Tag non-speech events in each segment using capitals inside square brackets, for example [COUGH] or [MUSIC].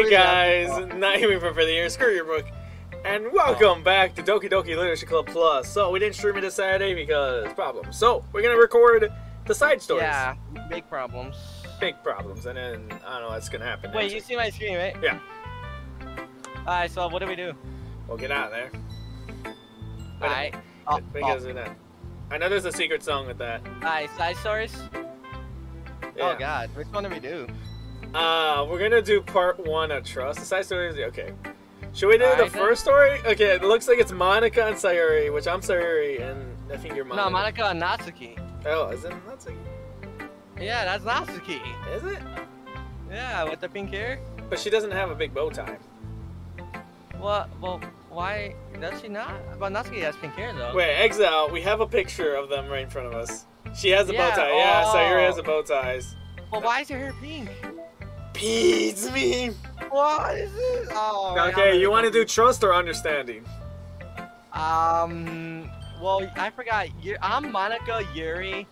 Hey guys, not even for the year, screw your book. And welcome back to Doki Doki Literature Club Plus. So we didn't stream it this Saturday because problems. So we're gonna record the side stories. Yeah, big problems. Big problems, and then I don't know what's gonna happen. Wait, next. you see my screen, right? Yeah. Alright, so what do we do? We'll get out of there. Alright. Oh, because oh. of that. I know there's a secret song with that. Alright, side stories? Yeah. Oh god, which one do we do? Uh, we're gonna do part one of Trust. The side stories, okay. Should we do the then. first story? Okay, it looks like it's Monika and Sayuri, which I'm Sayuri, and I think you're Monika. No, Monika and Natsuki. Oh, is it Natsuki? Yeah, that's Natsuki. Is it? Yeah, with the pink hair. But she doesn't have a big bow tie. What? Well, why does she not? But Natsuki has pink hair though. Wait, Exile, we have a picture of them right in front of us. She has a bow Yeah, tie. Yeah, oh. Sayuri has a bow ties. Well, why is her hair pink? Peeds me. What is this? Oh. Okay, you want to do trust or understanding? Um. Well, I forgot. You- I'm Monika, Yuri,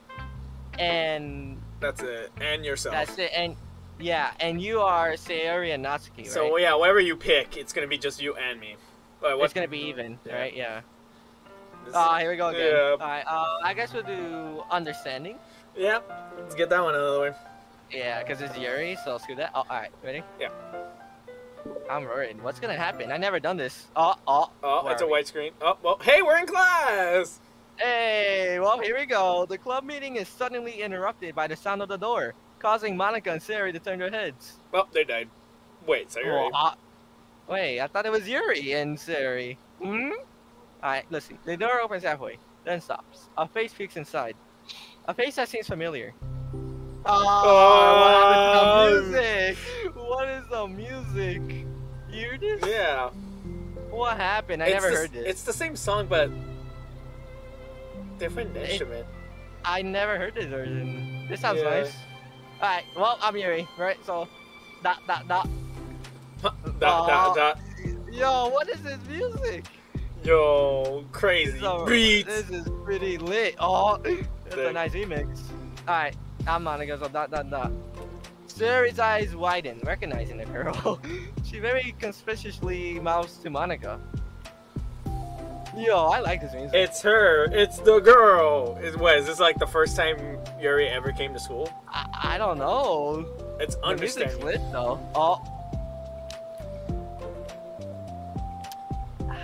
and That's it. And yourself. that's it. And yeah, and you are Sayori and Natsuki, right? So yeah, whatever you pick, it's gonna be just you and me. What? it's gonna be even, Yeah. right? Yeah. Ah, here we go again. Yeah. Alright, uh, I guess we'll do understanding. Yep. Let's get that one out of the way. Yeah, because it's Yuri, so screw that. Oh, alright, ready? Yeah. I'm worried. What's gonna happen? I never done this. Oh, oh. Oh, it's a white screen. Oh, well, hey, we're in class. Hey, well, here we go. The club meeting is suddenly interrupted by the sound of the door, causing Monika and Sari to turn their heads. Well, they died. Wait, so you're right. What? Wait, I thought it was Yuri and Sari. Hmm? Alright, listen. The door opens halfway, then stops. A face peeks inside. A face that seems familiar. Oh, what happened to the music? What is the music? You hear this? Yeah. What happened? I It's never the- heard this. It's the same song, but different It- instrument. I never heard this version. This sounds Yeah. nice. Alright, well, I'm Yuri, eh, right? So, dot, dot, dot. Dot, dot, Oh. dot. Yo, what is this music? Yo, crazy So, beats. This is pretty lit. Oh, [LAUGHS] that's a nice remix. Alright, I'm Monika, so dot, dot, dot. Suri's eyes widen, recognizing the girl. [LAUGHS] she very conspicuously mouths to Monika. Yo, I like this music. It's her. It's the girl. Is what? Is this like the first time Yuri ever came to school? I, I don't know. It's The music's lit though. Oh, [SIGHS]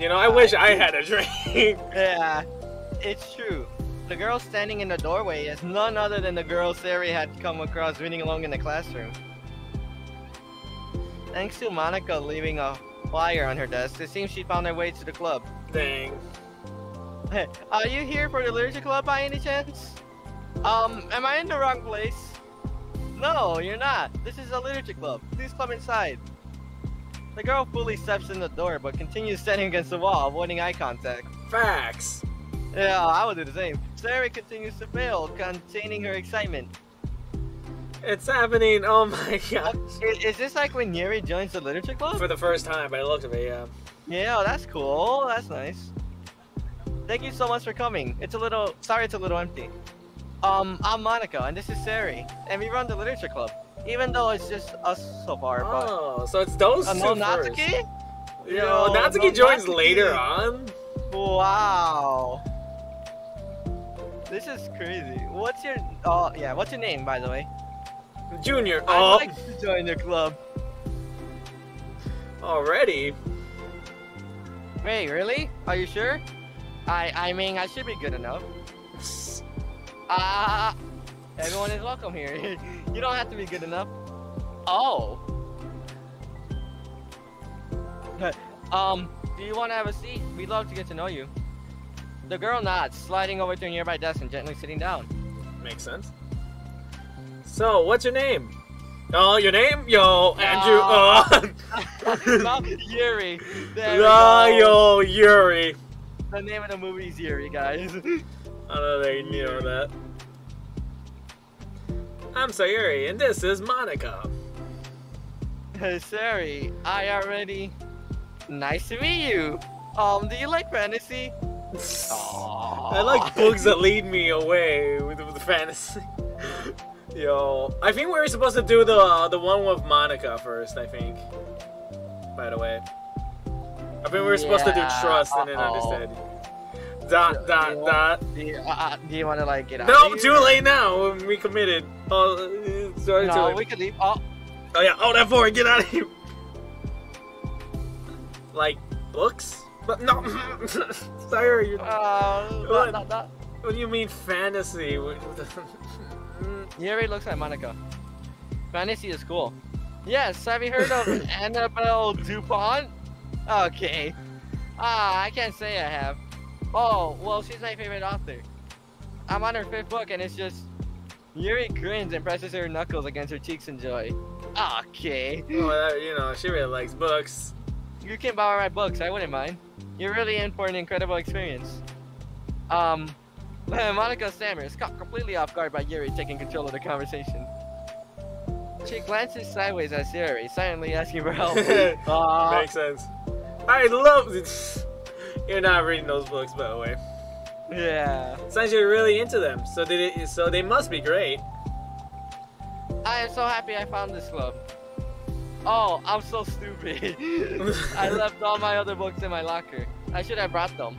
You know, I wish I had a [LAUGHS] drink. yeah, it's true. The girl standing in the doorway is none other than the girl Sari had come across reading along in the classroom. Thanks to Monika leaving a flyer on her desk, it seems she found her way to the club. Dang. [LAUGHS] Hey, are you here for the literature club by any chance? Um, am I in the wrong place? No, you're not. This is a literature club. Please come inside. The girl fully steps in the door, but continues standing against the wall, avoiding eye contact. Facts. Yeah, I would do the same. Sarah continues to fail, containing her excitement. It's happening. Oh my gosh. [LAUGHS] Is, is this like when Yuri joins the literature club? For the first time, by the look of it, yeah. Yeah, that's cool. That's nice. Thank you so much for coming. It's a little sorry it's a little empty. Um, I'm Monika and this is Sari, and we run the literature club. Even though it's just us so far, but Oh, so it's those uh, two no. Natsuki? Yo, Yo, Natsuki no joins Natsuki. later on. Wow. This is crazy. What's your oh yeah, what's your name by the way? Junior. I'd Oh, like to join your club. already. Wait, really? Are you sure? I I mean I should be good enough. Ah, everyone is welcome here. [LAUGHS] you don't have to be good enough. Oh. [LAUGHS] um, do you want to have a seat? We'd love to get to know you. The girl nods, sliding over to a nearby desk and gently sitting down. Makes sense. So, what's your name? Oh, your name? Yo, Andrew. Oh. [LAUGHS] [LAUGHS] Not Yuri. There go. yo, Yuri. The name of the movie is Yuri, guys. [LAUGHS] I don't know they knew that. I'm Sayuri, and this is Monika. Hey, Sari, I already. Nice to meet you. Um, do you like fantasy? I like books that lead me away with, with fantasy. [LAUGHS] Yo, I think we were supposed to do the uh, the one with Monika first. I think. By the way, I think we were supposed to do Yeah, trust, and then I just uh-oh. dot dot Yeah. dot. Do you, uh, uh, you want to like get out? No, of too here? late now. We committed. Oh, uh, sorry, too No, late. we could leave. Oh, Oh yeah, oh that four, get out of here. Like books? But no, [LAUGHS] uh, What? What do you mean fantasy? [LAUGHS] Yuri looks like Monika. Fantasy is cool. Yes, have you heard of [LAUGHS] Annabelle Dupont? Okay. Ah, I can't say I have. Oh, well, she's my favorite author. I'm on her fifth book, and it's just Yuri grins and presses her knuckles against her cheeks in joy. Okay. that, you know, she really likes books. You can borrow my books, I wouldn't mind. You're really in for an incredible experience. Um, [LAUGHS] Monika stammers, caught completely off guard by Yuri taking control of the conversation. She glances sideways at Yuri, silently asking for help. [LAUGHS] Makes sense. I love it. [LAUGHS] You're not reading those books, by the way. yeah. Sounds you're really into them, so they so they must be great. I am so happy I found this club. Oh, I'm so stupid. [LAUGHS] I left all my other books in my locker. I should have brought them.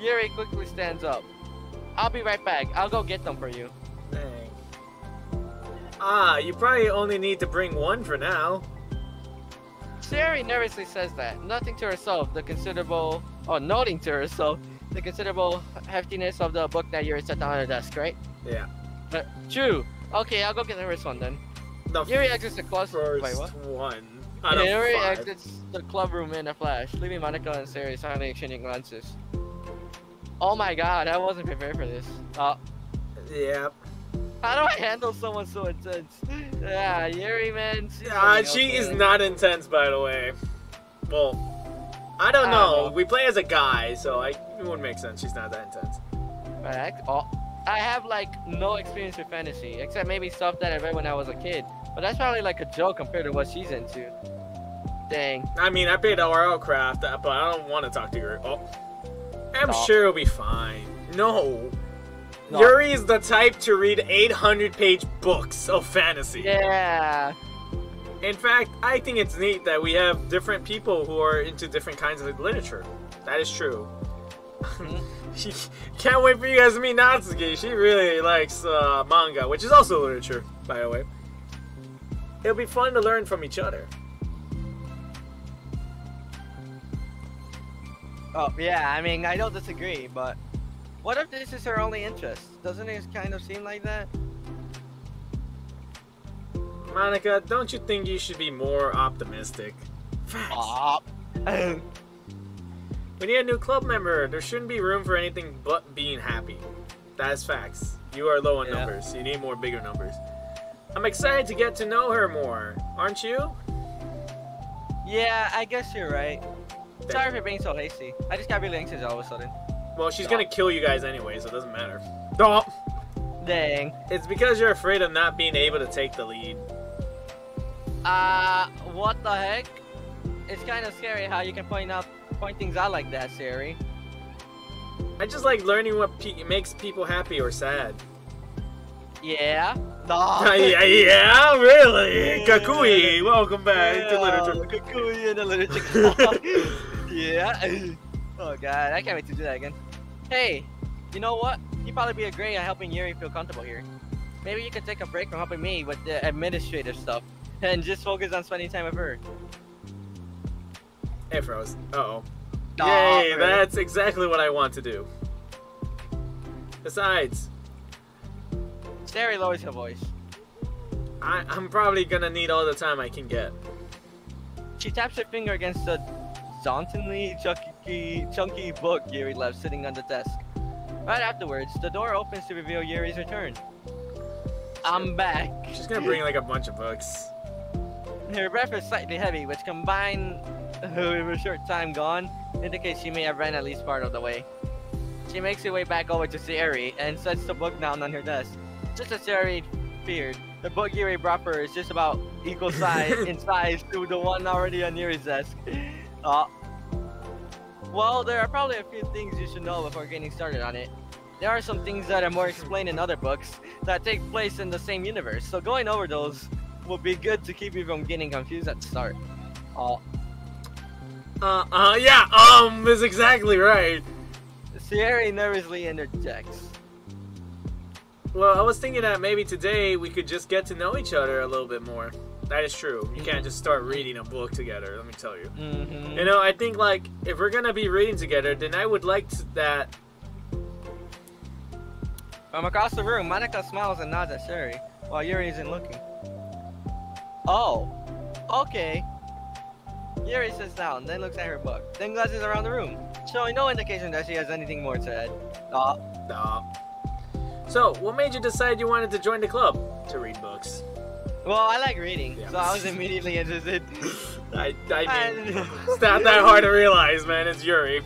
Yuri quickly stands up. I'll be right back. I'll go get them for you. Dang. Ah, you probably only need to bring one for now. Sari nervously says that, nothing to herself the considerable, or noting to herself the considerable heftiness of the book that Yuri set down on her desk, right? Yeah. But, true. Okay, I'll go get the first one then. The Yuri exits the club. Wait, what? one. Out of Yuri five. exits the club room in a flash, leaving Monika and Sari silently exchanging glances. Oh my god, I wasn't prepared for this. Uh, Yeah. how do I handle someone so intense? [LAUGHS] Yeah, Yuri, man. she's Uh, she is not intense, by the way. Well, I don't I don't know. know. We play as a guy, so I, it wouldn't make sense. She's not that intense. Fact. Oh, I have like no experience with fantasy, except maybe stuff that I read when I was a kid. But that's probably like a joke compared to what she's into. Dang. I mean, I played RL Craft, uh, but I don't want to talk to her. Oh. I'm Stop. sure it'll be fine. No. No. Yuri is the type to read 800 page books of fantasy. Yeah. In fact, I think it's neat that we have different people who are into different kinds of literature. That is true. [LAUGHS] she can't wait for you guys to meet Natsuki. She really likes uh, manga, which is also literature, by the way. It'll be fun to learn from each other. Oh yeah. I mean, I don't disagree, but what if this is her only interest? Doesn't it kind of seem like that? Monika, don't you think you should be more optimistic? Facts. Stop. [LAUGHS] We need a new club member. There shouldn't be room for anything but being happy. That is facts. You are low on Yeah. numbers. You need more bigger numbers. I'm excited to get to know her more. Aren't you? yeah, I guess you're right. Sorry for being so hasty. I just got really anxious all of a sudden. Well, she's gonna kill you guys anyway, so it doesn't matter. Oh, Dang. it's because you're afraid of not being able to take the lead. Uh, what the heck? It's kind of scary how you can point out point things out like that, Siri. I just like learning what pe- makes people happy or sad. Yeah. No. [LAUGHS] yeah, yeah, really. Kakui, welcome back to literature. Kakui in the literature [LAUGHS] yeah. Oh god, I can't wait to do that again. Hey, you know what? You'd probably be a great at helping Yuri feel comfortable here. Maybe you could take a break from helping me with the administrative stuff and just focus on spending time with her. It froze. Uh oh. Yay, that's exactly what I want to do. Besides, Sari lowers her voice. I, I'm probably gonna need all the time I can get. She taps her finger against the dauntingly chunky, chunky book Yuri left sitting on the desk. Right afterwards, the door opens to reveal Yuri's return. I'm back. She's gonna bring like a bunch of books. Her breath is slightly heavy, which combined with a short time gone, indicates she may have ran at least part of the way. She makes her way back over to Sari and sets the book down on her desk. Just a Sari beard. the book Yuri brought is just about equal [LAUGHS] size in size to the one already on Yuri's desk. Uh, well, there are probably a few things you should know before getting started on it. there are some things that are more explained in other books that take place in the same universe. So going over those would be good to keep you from getting confused at the start. Oh, Uh, uh, yeah, um, is exactly right. Sierra nervously interjects. Well, I was thinking that maybe today we could just get to know each other a little bit more. That is true. You can't just start reading a book together, let me tell you. Mm-hmm. You know, I think, like, if we're gonna be reading together, then I would like to, that. From across the room, Monika smiles and nods at Sherry while Yuri isn't looking. Oh, okay. Yuri sits down, then looks at her book, then glances around the room, showing no indication that she has anything more to add. Uh, Nah. So, what made you decide you wanted to join the club to read books? well, I like reading, Yeah. so I was immediately [LAUGHS] interested. [LAUGHS] I, I mean, it's not that hard to realize, man. It's Yuri.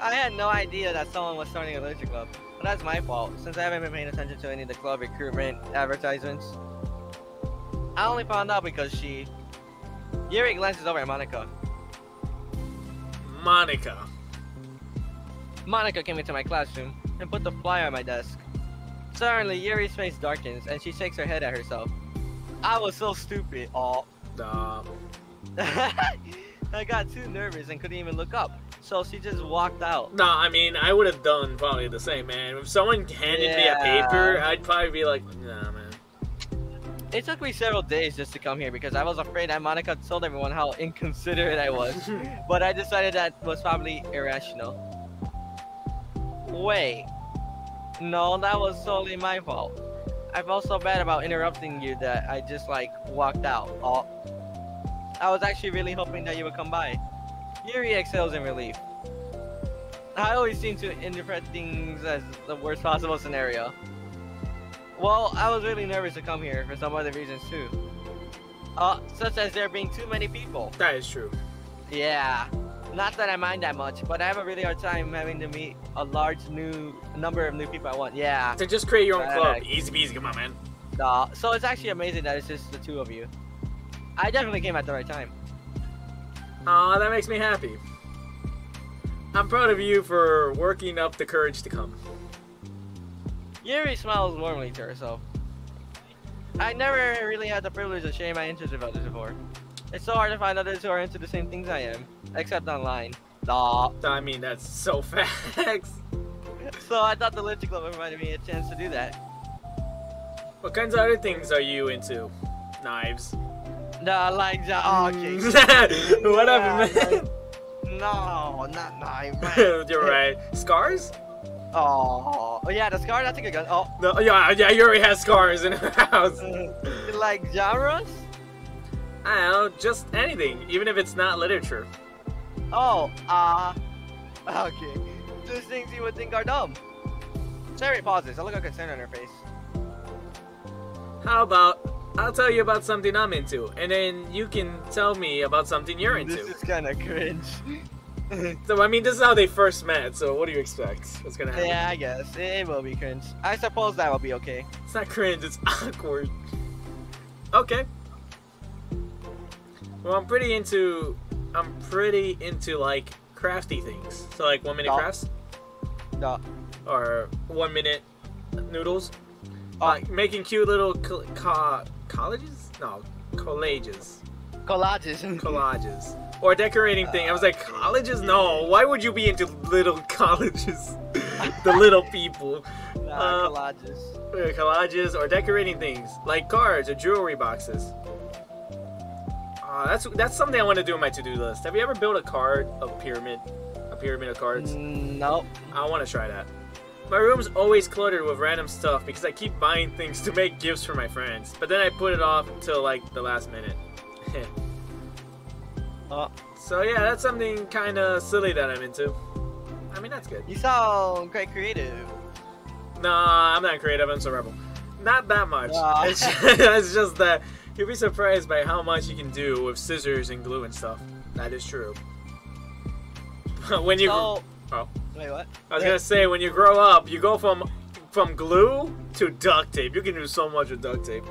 I had no idea that someone was starting a literature club, but that's my fault since I haven't been paying attention to any of the club recruitment advertisements. I only found out because she. Yuri glances over at Monika. Monika. Monika came into my classroom and put the flyer on my desk. Suddenly, Yuri's face darkens and she shakes her head at herself. I was so stupid. Oh. Nah. [LAUGHS] I got too nervous and couldn't even look up, so she just walked out. Nah, I mean, I would have done probably the same, man. If someone handed me a paper, I'd probably be like, nah, man. It took me several days just to come here because I was afraid that Monika told everyone how inconsiderate I was. [LAUGHS] but I decided that was probably irrational. Wait. No, that was solely my fault. I felt so bad about interrupting you that I just like walked out. Oh. I was actually really hoping that you would come by. Yuri exhales in relief. I always seem to interpret things as the worst possible scenario. Well, I was really nervous to come here for some other reasons too. Uh, such as there being too many people. That is true. Yeah. Not that I mind that much, but I have a really hard time having to meet a large new number of new people at once. Yeah. To just create your own club. Easy peasy, come on, man. Uh, so it's actually amazing that it's just the two of you. I definitely came at the right time. Aw, that makes me happy. I'm proud of you for working up the courage to come. Yuri smiles warmly to herself. I never really had the privilege of sharing my interests with others before. It's so hard to find others who are into the same things I am, except online. Aw. [LAUGHS] I mean, that's so [LAUGHS] facts. So I thought the Literature Club provided me a chance to do that. What kinds of other things are you into? Knives. No, like the oh, mm. okay. [LAUGHS] Whatever, Yeah, man. No, not knife. man. You're right. Scars? Oh, oh yeah, the scar. That's a good gun. Oh, No, yeah, yeah, you already has scars in her house. like genres? I don't know, just anything, even if it's not literature. Oh, uh, [LAUGHS] okay. Just things you would think are dumb. Sherry pauses. I look of concern on her face. How about I'll tell you about something I'm into, and then you can tell me about something you're into. This is kind of cringe. [LAUGHS] So I mean, this is how they first met. So what do you expect? What's gonna happen? yeah, I guess it will be cringe. I suppose that will be okay. It's not cringe. It's [LAUGHS] awkward. Okay. Well, I'm pretty into. I'm pretty into like crafty things. So like one minute crafts No. or one minute noodles. Oh. Like making cute little co- co- colleges? No, collages. Collages. [LAUGHS] Collages. Or decorating thing. I was like, colleges? No. Why would you be into little [LAUGHS] colleges? the little people. nah, Uh, collages. Uh, collages or decorating things like cards or jewelry boxes. Uh, that's that's something I want to do on my to-do list. Have you ever built a card, a pyramid, a pyramid of cards? Mm, nope. I want to try that. My room's always cluttered with random stuff because I keep buying things to make gifts for my friends, but then I put it off until like the last minute. Oh, [LAUGHS] so yeah, that's something kind of silly that I'm into. I mean, that's good. you sound quite creative. Nah, I'm not creative. I'm so rebel. Not that much. It's, [LAUGHS] it's just that you'll be surprised by how much you can do with scissors and glue and stuff. That is true. [LAUGHS] when you, So, oh, wait, what? I was gonna say when you grow up, you go from from glue to duct tape. You can do so much with duct tape.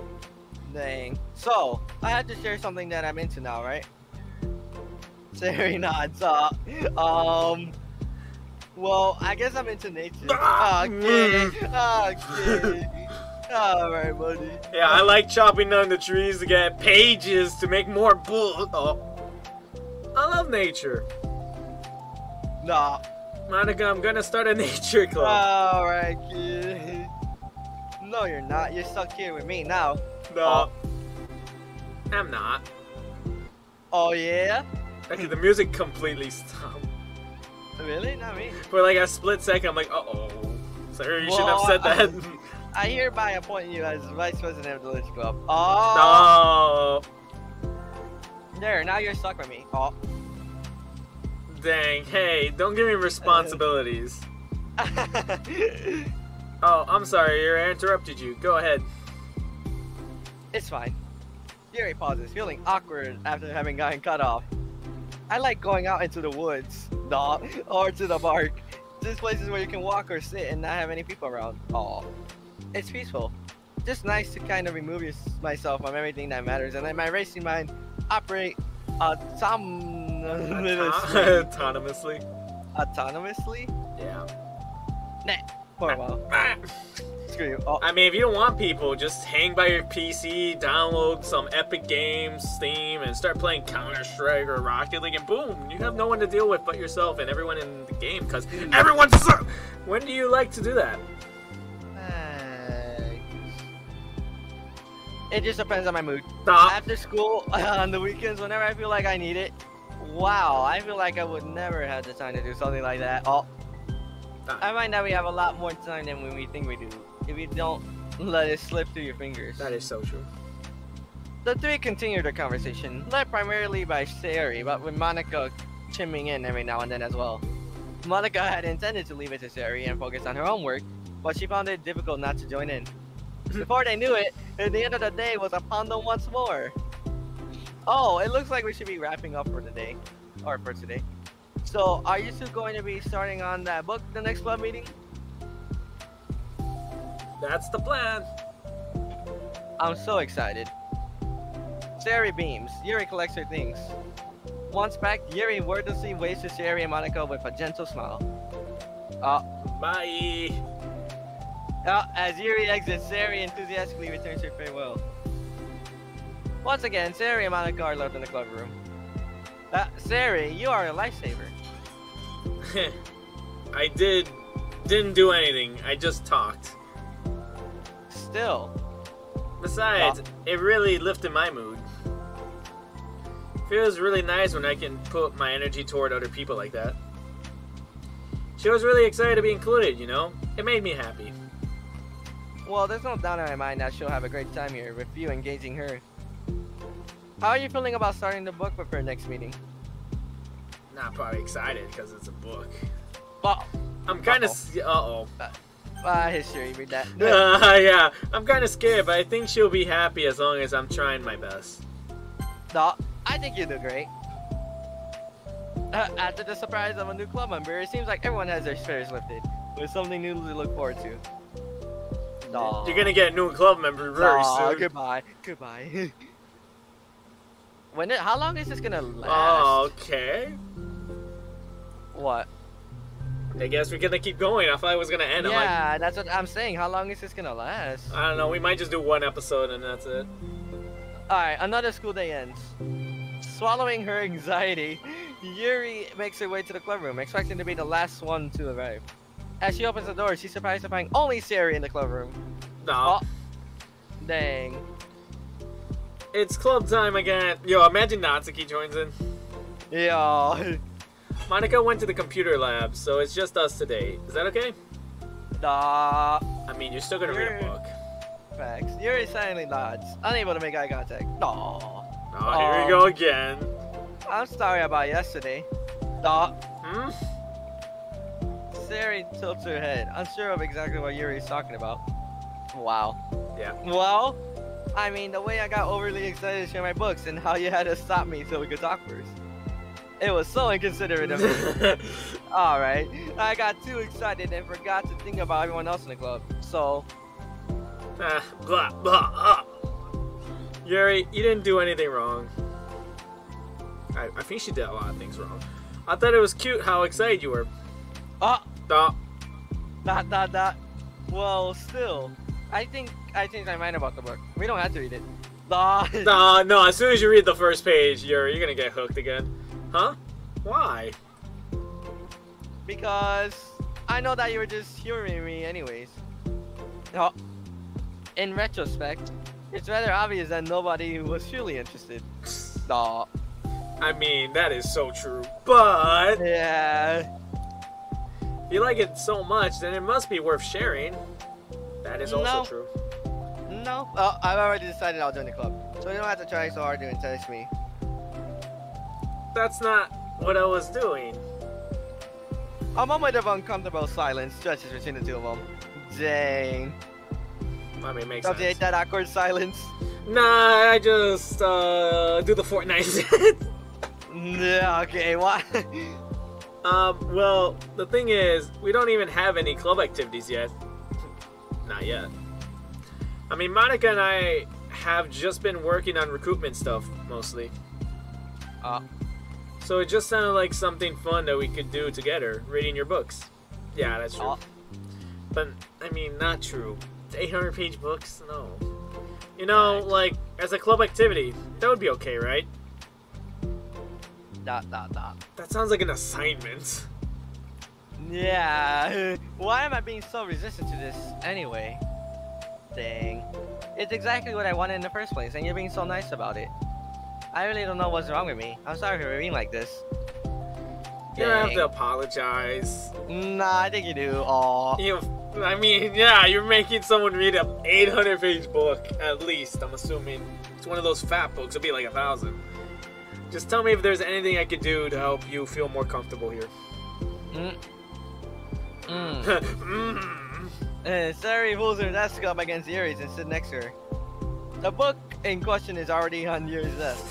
Dang. So, I had to share something that I'm into now, right? [LAUGHS] Sherry nods. Uh, um, Well, I guess I'm into nature. Ah, Okay. mm. Okay. Alright, buddy. Yeah, I like chopping down the trees to get pages to make more bull. Oh. I love nature. Nah. Monika, I'm gonna start a [LAUGHS] nature club. Alright, kid. No, you're not. You're stuck here with me now. no. I'm not. Oh, yeah? Okay, the music completely stopped. Really? Not me. For like a split second, I'm like, uh oh. Sorry, you shouldn't have said I- that. I [LAUGHS] hereby appoint you as vice president of the Lich Club. Oh! no. There, now you're stuck with me. Oh. Dang, hey, don't give me responsibilities. [LAUGHS] Oh, I'm sorry, I interrupted you. Go ahead. it's fine. Yuri pauses, feeling awkward after having gotten cut off. I like going out into the woods, nah, or to the park. Just places where you can walk or sit and not have any people around. Aw. It's peaceful. Just nice to kind of remove myself from everything that matters and let my racing mind operate autonomously. [LAUGHS] Autonomously. autonomously? Yeah. For a while. Ah. Screw you. Oh, I mean, if you don't want people, just hang by your PC, download some Epic Games, Steam, and start playing Counter Strike or Rocket League, and boom, you have no one to deal with but yourself and everyone in the game, because everyone's. So- when do you like to do that? It just depends on my mood. Stop. After school, [LAUGHS] on the weekends, whenever I feel like I need it, wow, I feel like I would never have the time to do something like that. Oh, I find that we have a lot more time than when we think we do. If you don't let it slip through your fingers. That is so true. The three continue their conversation, led primarily by Sayori, but with Monika chiming in every now and then as well. Monika had intended to leave it to Sayori and focus on her own work, but she found it difficult not to join in. [LAUGHS] Before they knew it, at the end of the day was upon them once more. Oh, it looks like we should be wrapping up for the day, or for today. So, are you two going to be starting on that book the next club meeting? That's the plan. I'm so excited. Sari beams. Yuri collects her things. Once back, Yuri wordlessly waves to Sari and Monika with a gentle smile. Uh, Bye. Uh, as Yuri exits, Sari enthusiastically returns her farewell. Once again, Sari and Monika are left in the club room. Uh, Sari, you are a lifesaver. [LAUGHS] I did. Didn't do anything. I just talked. Still, Besides, it really lifted my mood. Feels really nice when I can put my energy toward other people like that. She was really excited to be included, you know? It made me happy. Well, there's no doubt in my mind that she'll have a great time here with you engaging her. How are you feeling about starting the book with her next meeting? Not probably excited because it's a book. Well, I'm kind of. Uh-oh. Uh oh. uh, history, read that. Uh, [LAUGHS] yeah, I'm kind of scared, but I think she'll be happy as long as I'm trying my best. No, I think you do great. Uh, after the surprise of a new club member, it seems like everyone has their spirits lifted, with something new to look forward to. You're gonna get a new club member very soon. Goodbye. Goodbye. [LAUGHS] when it, how long is this gonna last? Okay. What? I guess we're gonna keep going. I thought it was gonna end. I'm like, yeah, that's what I'm saying. How long is this gonna last? I don't know. We might just do one episode and that's it. Alright, another school day ends. Swallowing her anxiety, Yuri makes her way to the club room, expecting to be the last one to arrive. As she opens the door, she's surprised to find only Sari in the club room. No, Oh. Dang. it's club time again. Yo, imagine Natsuki joins in. Yeah. [LAUGHS] Monika went to the computer lab, so it's just us today. Is that okay? Nah. I mean, you're still gonna read a book. Facts. Yuri silently nods, unable to make eye contact. Nah. Oh, here Um, we go again. I'm sorry about yesterday. Nah. Hmm? Sari tilts her head, unsure of exactly what Yuri is talking about. Wow. Yeah. Well, I mean, the way I got overly excited to share my books and how you had to stop me so we could talk first. It was so inconsiderate of me. [LAUGHS] Alright, I got too excited and forgot to think about everyone else in the club. So, Ah, blah, blah, ah. Yuri, you didn't do anything wrong. I, I think she did a lot of things wrong. I thought it was cute how excited you were. Ah, Duh. dot dot dot. Well, still, I think I changed my mind about the book. We don't have to read it. Dot. Nah, [LAUGHS] no, as soon as you read the first page, you're you're gonna get hooked again. Huh? Why? because I know that you were just humoring me anyways. Oh, in retrospect, it's rather obvious that nobody was truly interested. [LAUGHS] Nah. I mean, that is so true. But Yeah. If you like it so much, then it must be worth sharing. That is also No. true. No. Oh, I've already decided I'll join the club. So you don't have to try so hard to entice me. That's not what I was doing. A moment of uncomfortable silence stretches between the two of them. Dang. I mean, it makes Don't sense. that awkward silence? Nah, I just uh, do the Fortnite. [LAUGHS] Yeah, okay, why? Um, well, the thing is, we don't even have any club activities yet. Not yet. I mean, Monika and I have just been working on recruitment stuff mostly. Uh. So it just sounded like something fun that we could do together, reading your books. Yeah, that's true. Uh. But I mean, not true. 800 page books? No. You know, like as a club activity, that would be okay, right? Dot dot dot. That sounds like an assignment. Yeah. [LAUGHS] Why am I being so resistant to this anyway? Dang. It's exactly what I wanted in the first place, and you're being so nice about it. I really don't know what's wrong with me. I'm sorry for being like this. You don't have to apologize. Nah, I think you do. Aw. You, I mean, yeah, you're making someone read a 800 page book at least. I'm assuming it's one of those fat books. It'll be like a thousand. Just tell me if there's anything I could do to help you feel more comfortable here. Mm. Mm. [LAUGHS] mm. Uh, pulls her desk up against Yuri's and sit next to her. The book in question is already on Yuri's desk.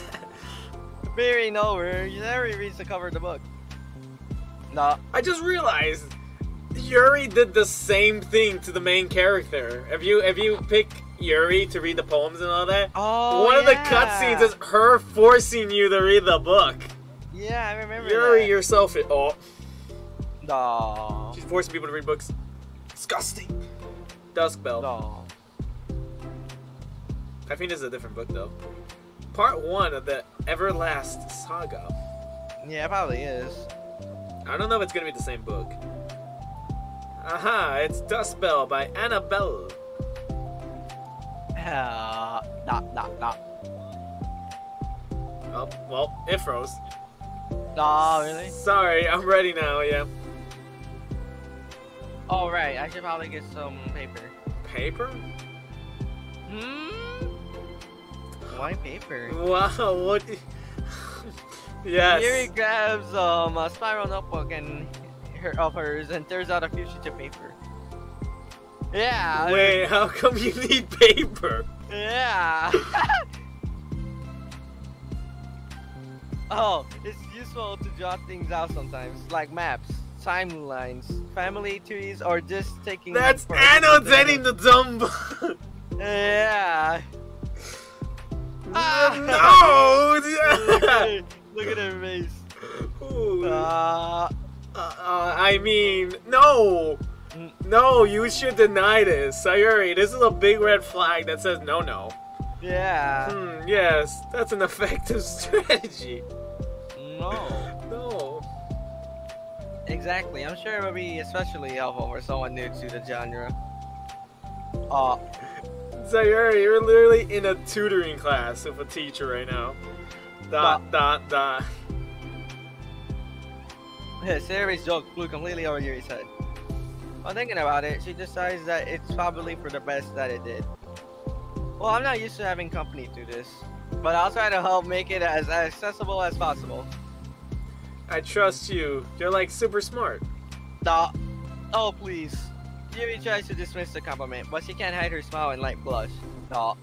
[LAUGHS] Peering over, Sari reads the cover of the book. No, I just realized Yuri did the same thing to the main character. If you if you pick Yuri to read the poems and all that, Oh, one of the yeah. cutscenes is her forcing you to read the book. Yeah, I remember Yuri that. yourself, it, oh, No. she's forcing people to read books. Disgusting. Dusk Bell. No. I think this is a different book though. Part one of the Everlast Saga. Yeah, it probably is. I don't know if it's gonna be the same book. Aha, it's Dust Bell by Annabelle. Uh, nah, nah, nah. Oh, well, it froze. No, really? Sorry, I'm ready now, yeah. Oh, right. I should probably get some paper. Paper? Hmm? Why paper? Wow, what? [LAUGHS] yes. Here he grabs um, a spiral notebook and her of hers and tears out a few sheets of paper. Yeah. Wait, how come you need paper? Yeah. [LAUGHS] oh, it's useful to jot things out sometimes, like maps, timelines, family trees, or just taking. That's annotating the dumb. Yeah. [LAUGHS] no! look, at her, look at her face. [LAUGHS] Uh, Uh, uh, I mean, no! No, you should deny this. Sayuri, this is a big red flag that says no no. yeah. Hmm, yes, that's an effective [LAUGHS] strategy. No. No. Exactly. I'm sure it would be especially helpful for someone new to the genre. Uh, Sayuri, you're literally in a tutoring class with a teacher right now. Dot, dot, dot. [LAUGHS] Sarah's joke flew completely over Yuri's head. While thinking about it, she decides that it's probably for the best that it did. Well, I'm not used to having company through this, but I'll try to help make it as accessible as possible. I trust you. You're like super smart. Duh. Oh, please. Yuri tries to dismiss the compliment, but she can't hide her smile and light blush. Duh.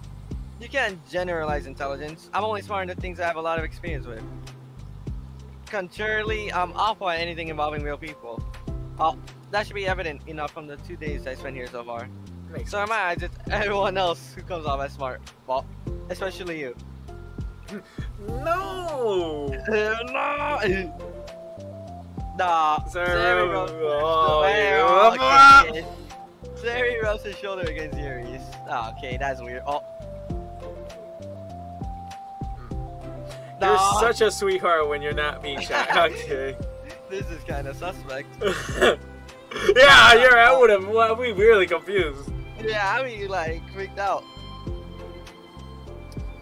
You can't generalize intelligence. I'm only smart in the things I have a lot of experience with. Contrarily, I'm awful at anything involving real people. Oh, that should be evident enough from the two days I spent here so far. Makes So am I, just [LAUGHS] everyone else who comes off as smart. Well, especially you. [LAUGHS] No! [LAUGHS] no! Nah, Sari rubs, oh, Well, yeah. okay. Sari rubs his shoulder against Yuri's. Oh, ah, okay, that's weird. Oh. You're such a sweetheart when you're not being shot. Okay. this is kind of suspect. [LAUGHS] yeah, you're. I would have. Well, we really confused. Yeah, I mean, like, freaked out.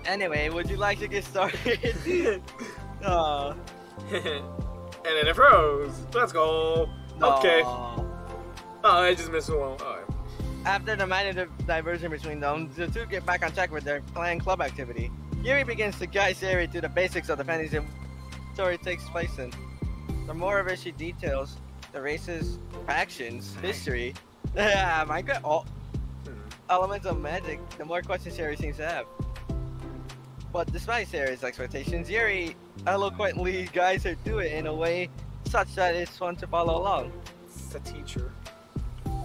Anyway, would you like to get started? [LAUGHS] [LAUGHS] uh, and then it froze. Let's go. Okay. Oh, I just missed one. Alright. After the minor di- diversion between them, the two get back on track with their planned club activity. Yuri begins to guide Sari through the basics of the fantasy story takes place in. The more of it she details, the race's factions, history, [LAUGHS] yeah, Minecraft, all Hmm. elements of magic, the more questions Sari seems to have. But despite Sari's expectations, Yuri eloquently guides her through it in a way such that it's fun to follow along. It's a teacher.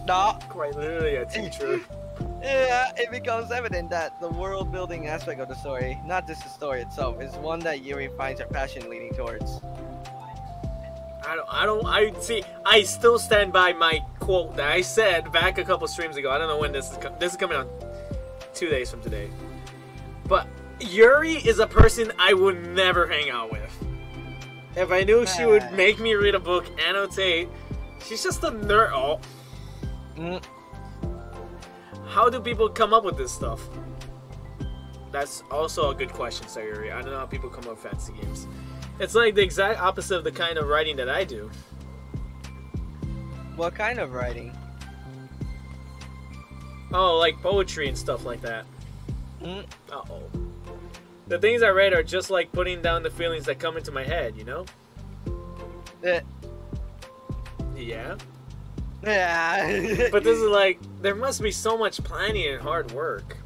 Nah, Quite literally a teacher. [LAUGHS] Yeah, it becomes evident that the world building aspect of the story, not just the story itself, is one that Yuri finds her passion leaning towards. I don't. I don't. I see. I still stand by my quote that I said back a couple streams ago. I don't know when this is. This is coming on two days from today. But Yuri is a person I would never hang out with. If I knew she would make me read a book, annotate, she's just a nerd. Oh, Mm, how do people come up with this stuff? That's also a good question, Sayuri. I don't know how people come up with fantasy games. It's like the exact opposite of the kind of writing that I do. what kind of writing? Oh, like poetry and stuff like that. Mm, Uh oh. The things I write are just like putting down the feelings that come into my head, you know? eh, Yeah. Yeah. But this is [LAUGHS] like, there must be so much planning and hard work.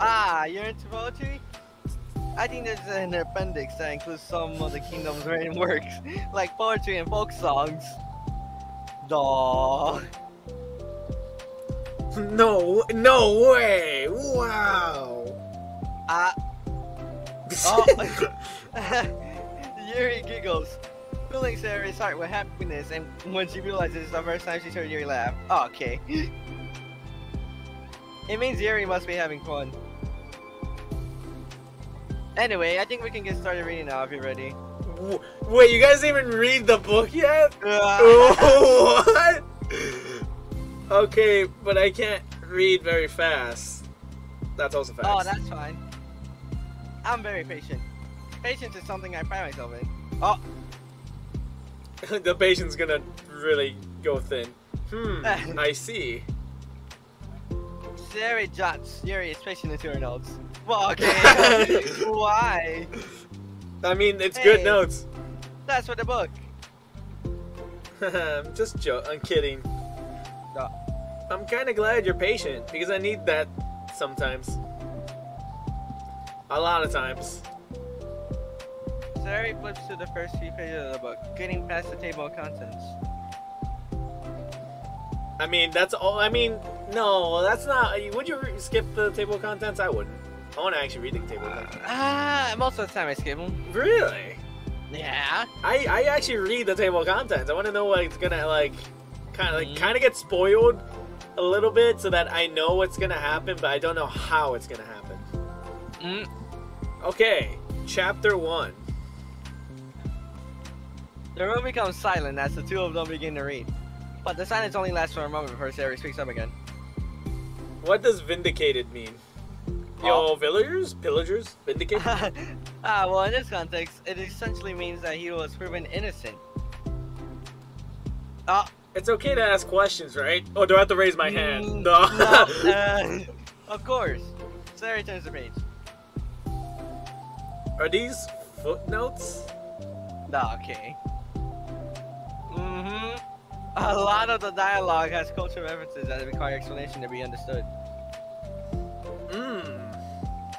ah, you're into poetry? I think there's an appendix that includes some of the kingdom's written [LAUGHS] works, like poetry and folk songs. Duh. [LAUGHS] No, no way! Wow! Ah, Oh. Yuri giggles, filling Sarah's heart with happiness, and when she realizes it's the first time she's heard Yuri laugh. Oh, okay. [LAUGHS] it means Yuri must be having fun. Anyway, I think we can get started reading now if you're ready. Wait, you guys even read the book yet? [LAUGHS] [LAUGHS] What? Okay, but I can't read very fast. That's also oh, facts. oh, that's fine. I'm very patient. Patience is something I pride myself in. Oh, [LAUGHS] the patient's gonna really go thin. Hmm, [LAUGHS] I see. Sari jots Yuri especially patient into her notes. Well, [LAUGHS] okay. Why? I mean, it's good notes. That's for the book. I'm just joking. I'm kidding. No. I'm kind of glad you're patient because I need that sometimes. A lot of times. Sari flips to the first few pages of the book, getting past the table of contents. I mean, that's all. I mean, no, that's not. Would you skip the table of contents? I wouldn't. I want to actually read the table of contents. Ah, most of the time I skip them. Really? Yeah. I I actually read the table of contents. I want to know what it's gonna like, kind of like Mhm. kind of get spoiled a little bit so that I know what's gonna happen, but I don't know how it's gonna happen. Mm. Okay, chapter one. The room becomes silent as the two of them begin to read. But the silence only lasts for a moment before Sari speaks up again. What does vindicated mean? Yo, villagers, pillagers, vindicated. [LAUGHS] ah, well, in this context, it essentially means that he was proven innocent. Ah, it's okay to ask questions, right? Oh, do I have to raise my hand? mm, No. no, uh, [LAUGHS] of course. Sari turns the page. Are these footnotes? Nah, okay. Mm-hmm. A lot of the dialogue has cultural references that require explanation to be understood. Mmm.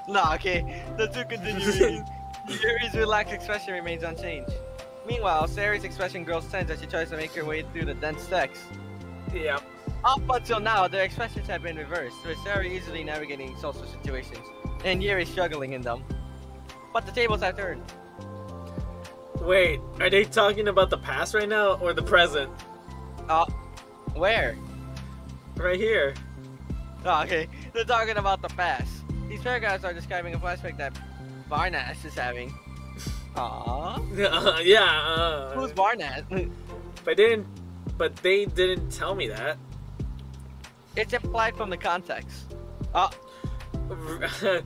Nah, okay. The two continue reading. [LAUGHS] Yuri's relaxed expression remains unchanged. Meanwhile, Sari's expression grows tense as she tries to make her way through the dense text. Yeah. Up until now, their expressions have been reversed, with Sari easily navigating social situations, and Yuri struggling in them. But the tables have turned. Wait, are they talking about the past right now or the present? Uh, where? Right here. Oh, okay. They're talking about the past. These paragraphs are describing a flashback that Barnas is having. [LAUGHS] Aww. Uh, yeah. Uh, Who's Barnas? [LAUGHS] But didn't. But they didn't tell me that. it's implied from the context. Oh, [LAUGHS]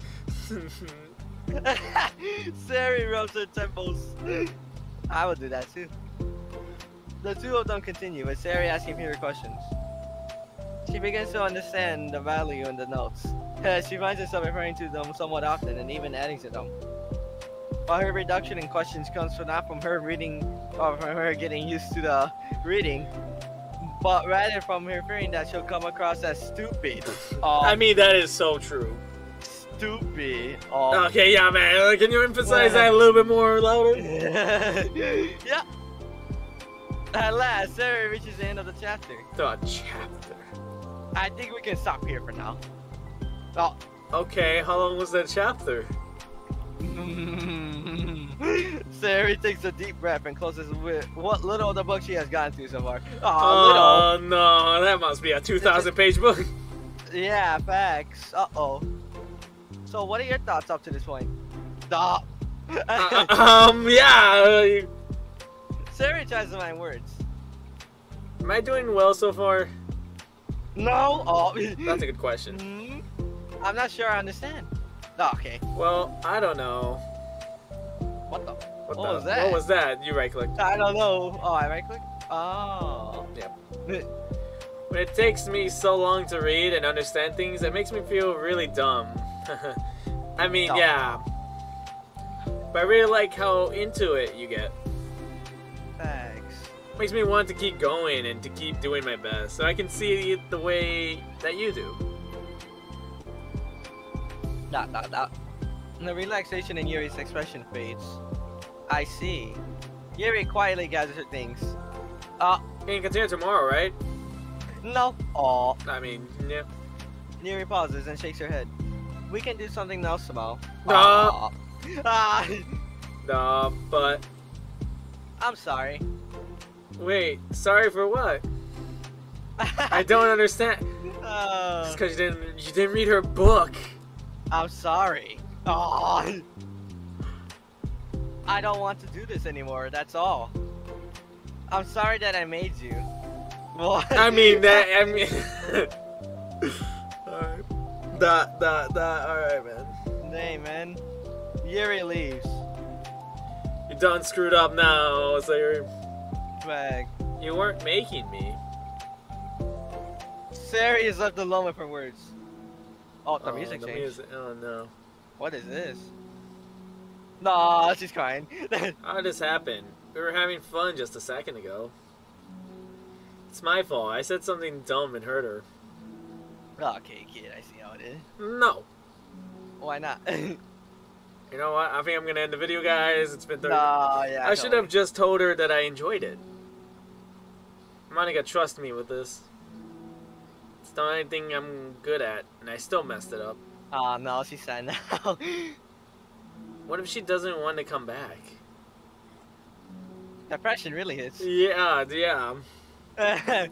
Sayori rubs her temples. I would do that too. The two of them continue, with Sayori asking fewer questions. She begins to understand the value in the notes. [LAUGHS] she finds herself referring to them somewhat often and even adding to them. While her reduction in questions comes from not from her reading or from her getting used to the reading, but rather from her fearing that she'll come across as stupid. Oh, I um, mean, that is so true. Stupid. Oh, Okay, yeah, man. uh, Can you emphasize that a little bit more louder? [LAUGHS] yeah. At last, Sayori reaches the end of the chapter. The chapter. I think we can stop here for now. Oh. Okay, how long was that chapter? [LAUGHS] Sayori takes a deep breath and closes with what little of the book she has gotten through so far. Oh, Oh no, that must be a 2,000 page book. [LAUGHS] Yeah, facts. Uh oh. So, what are your thoughts up to this point? Stop. [LAUGHS] Uh, um, yeah. uh, Sayori tries to find words. Am I doing well so far? No. Oh. That's a good question. [LAUGHS] Hmm? I'm not sure I understand. Oh, okay. Well, I don't know. What the? What, What the, was that? What was that? You right clicked. I don't know. Oh, I right click. Oh. Yep. When it takes me so long to read and understand things, it makes me feel really dumb. [LAUGHS] I mean, Dumb. yeah. But I really like how into it you get. Thanks. Makes me want to keep going and to keep doing my best, so I can see it the way that you do. Dot dot dot. The relaxation in Yuri's expression fades. I see. Yuri quietly gathers her things. Uh, We can continue tomorrow, right? no. Aw. I mean, yeah. Yuri pauses and shakes her head. We can do something else tomorrow. No. [LAUGHS] Ah, No, but I'm sorry. wait, sorry for what? [LAUGHS] I don't understand. Uh, Just because you didn't you didn't read her book. I'm sorry. Aw. I don't want to do this anymore, that's all. I'm sorry that I made you. What? [LAUGHS] I mean that. I mean. alright. That that that. All right, man. Hey, man. Yuri leaves. You done screwed up now. So you're, Bag. you weren't making me. Sayori is left alone with her words. Oh, the oh, music the changed. music. Oh no. What is this? Nah, [LAUGHS] she's crying. [LAUGHS] How did this happen? We were having fun just a second ago. It's my fault. I said something dumb and hurt her. okay, kid, I see how it. No. Why not? [LAUGHS] You know what? I think I'm gonna end the video, guys. It's been 30. nah, yeah. I should have just told her that I enjoyed it. Monika, trust me with this. It's the only thing I'm good at, and I still messed it up. Ah, no, she's sad now. What if she doesn't want to come back? Depression really hits. Yeah, yeah. [LAUGHS]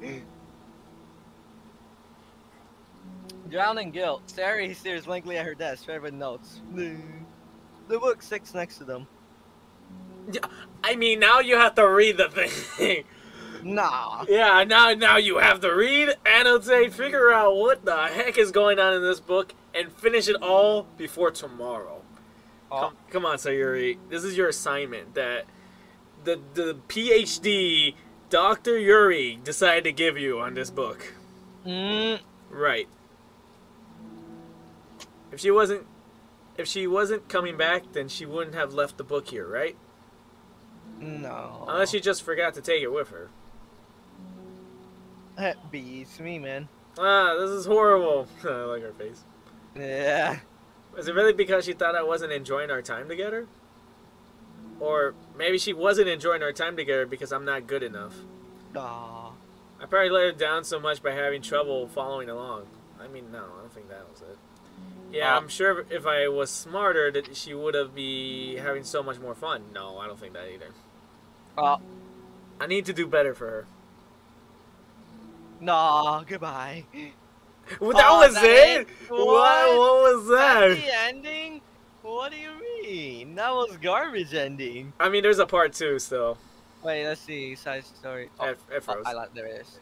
Drowned in guilt, Sayori stares blankly at her desk, with notes. The book sits next to them. I mean, now you have to read the thing. [LAUGHS] Nah. yeah, now now you have to read, annotate, figure out what the heck is going on in this book, and finish it all before tomorrow. Oh, Come, come on, Sayori. This is your assignment that the the PhD Dr. Yuri decided to give you on this book. mm, Right. If she wasn't if she wasn't coming back, then she wouldn't have left the book here, right? no. Unless she just forgot to take it with her. That beats me, man. Ah, this is horrible. [LAUGHS] I like her face. Yeah. Was it really because she thought I wasn't enjoying our time together? Or maybe she wasn't enjoying our time together because I'm not good enough. Aw. I probably let her down so much by having trouble following along. I mean, no, I don't think that was it. Yeah, Uh, I'm sure if I was smarter, that she would have be having so much more fun. No, I don't think that either. Oh, I need to do better for her. Nah, goodbye. Well, that Oh, was that it? it? What? What? What was That's that? the ending? What do you mean? That was garbage ending. I mean, there's a part two still. Wait, let's see. Side story. Oh, It, it oh, froze. I like there it is.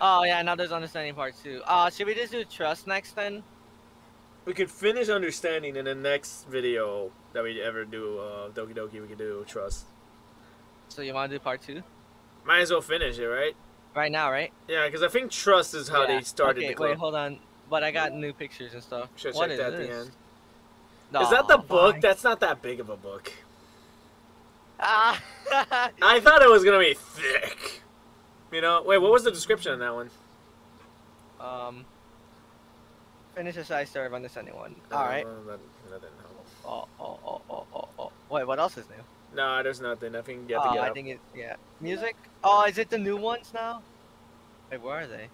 Oh yeah, now there's understanding part two. Uh, should we just do trust next then? We could finish understanding in the next video that we ever do. Uh, Doki Doki, we could do trust. So you want to do part two Might as well finish it, right? right now, right? Yeah, because I think trust is how Yeah. they started okay, the club. Wait, hold on. But I got new pictures and stuff. Should What check is that at the end. is that the book? fine. That's not that big of a book. Ah. [LAUGHS] I thought it was gonna be thick. You know? Wait, what was the description on that one? um. Finish a side story of understanding one. All right. That, that didn't help. Oh, oh, oh, oh, oh, oh. Wait, what else is new? No, there's nothing. I think you have oh, to get I up. think it. Yeah. Music. Oh, is it the new ones now? Wait, where are they?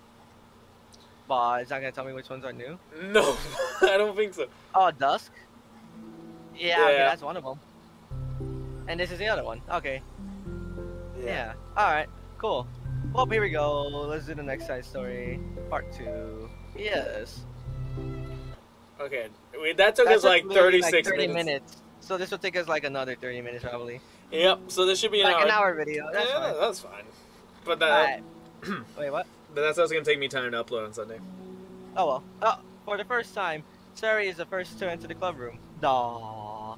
Bah, it's not gonna tell me which ones are new. No, [LAUGHS] I don't think so. Oh, Dusk. Yeah, okay, that's one of them. And this is the other one. Okay. Yeah. All right. Cool. Well, here we go. Let's do the next side story, part two. Yes. Okay. Wait, that took That us like literally, 36 30 minutes. So this will take us like another 30 minutes probably. Yep. So this should be an like hour. an hour video. That's yeah, fine. that's fine. But that, Alright. [CLEARS THROAT] Wait, what? but that's also gonna take me time to upload on Sunday. Oh well. Oh, for the first time, Sayori is the first to enter the club room. Daw.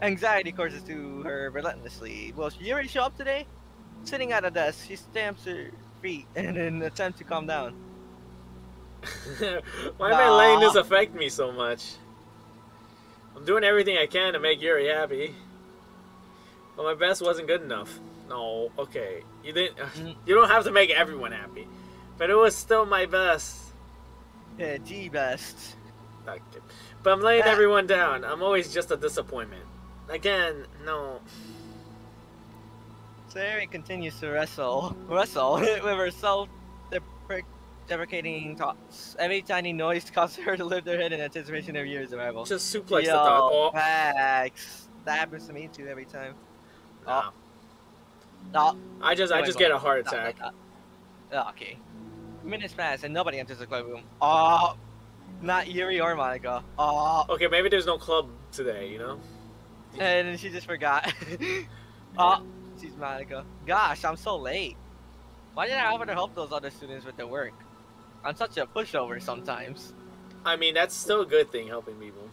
Anxiety courses to her relentlessly. Will Yuri show up today? Sitting at a desk, she stamps her feet in an attempt to calm down. [LAUGHS] Why am I letting this affect me so much? I'm doing everything I can to make Yuri happy. But my best wasn't good enough. No, okay. You didn't [LAUGHS] Mm. you don't have to make everyone happy. But it was still my best. Yeah, G best. Okay. But I'm laying Ah. everyone down. I'm always just a disappointment. Again, no. So Sayori continues to wrestle, [LAUGHS] wrestle with herself, depre- deprecating thoughts. Every tiny noise [LAUGHS] causes her to lift her head in anticipation of Yuri's arrival. Just suplex Yo, the thought. Oh, facts. That happens to me too every time. nah. No, I just I just get a heart attack. Oh, okay. Minutes pass and nobody enters the club room. Oh, not Yuri or Monika. Oh, Okay, maybe there's no club today, you know? and she just forgot. [LAUGHS] oh, she's Monika. Gosh, I'm so late. Why did I offer to help those other students with their work? I'm such a pushover sometimes. I mean, that's still a good thing, helping people.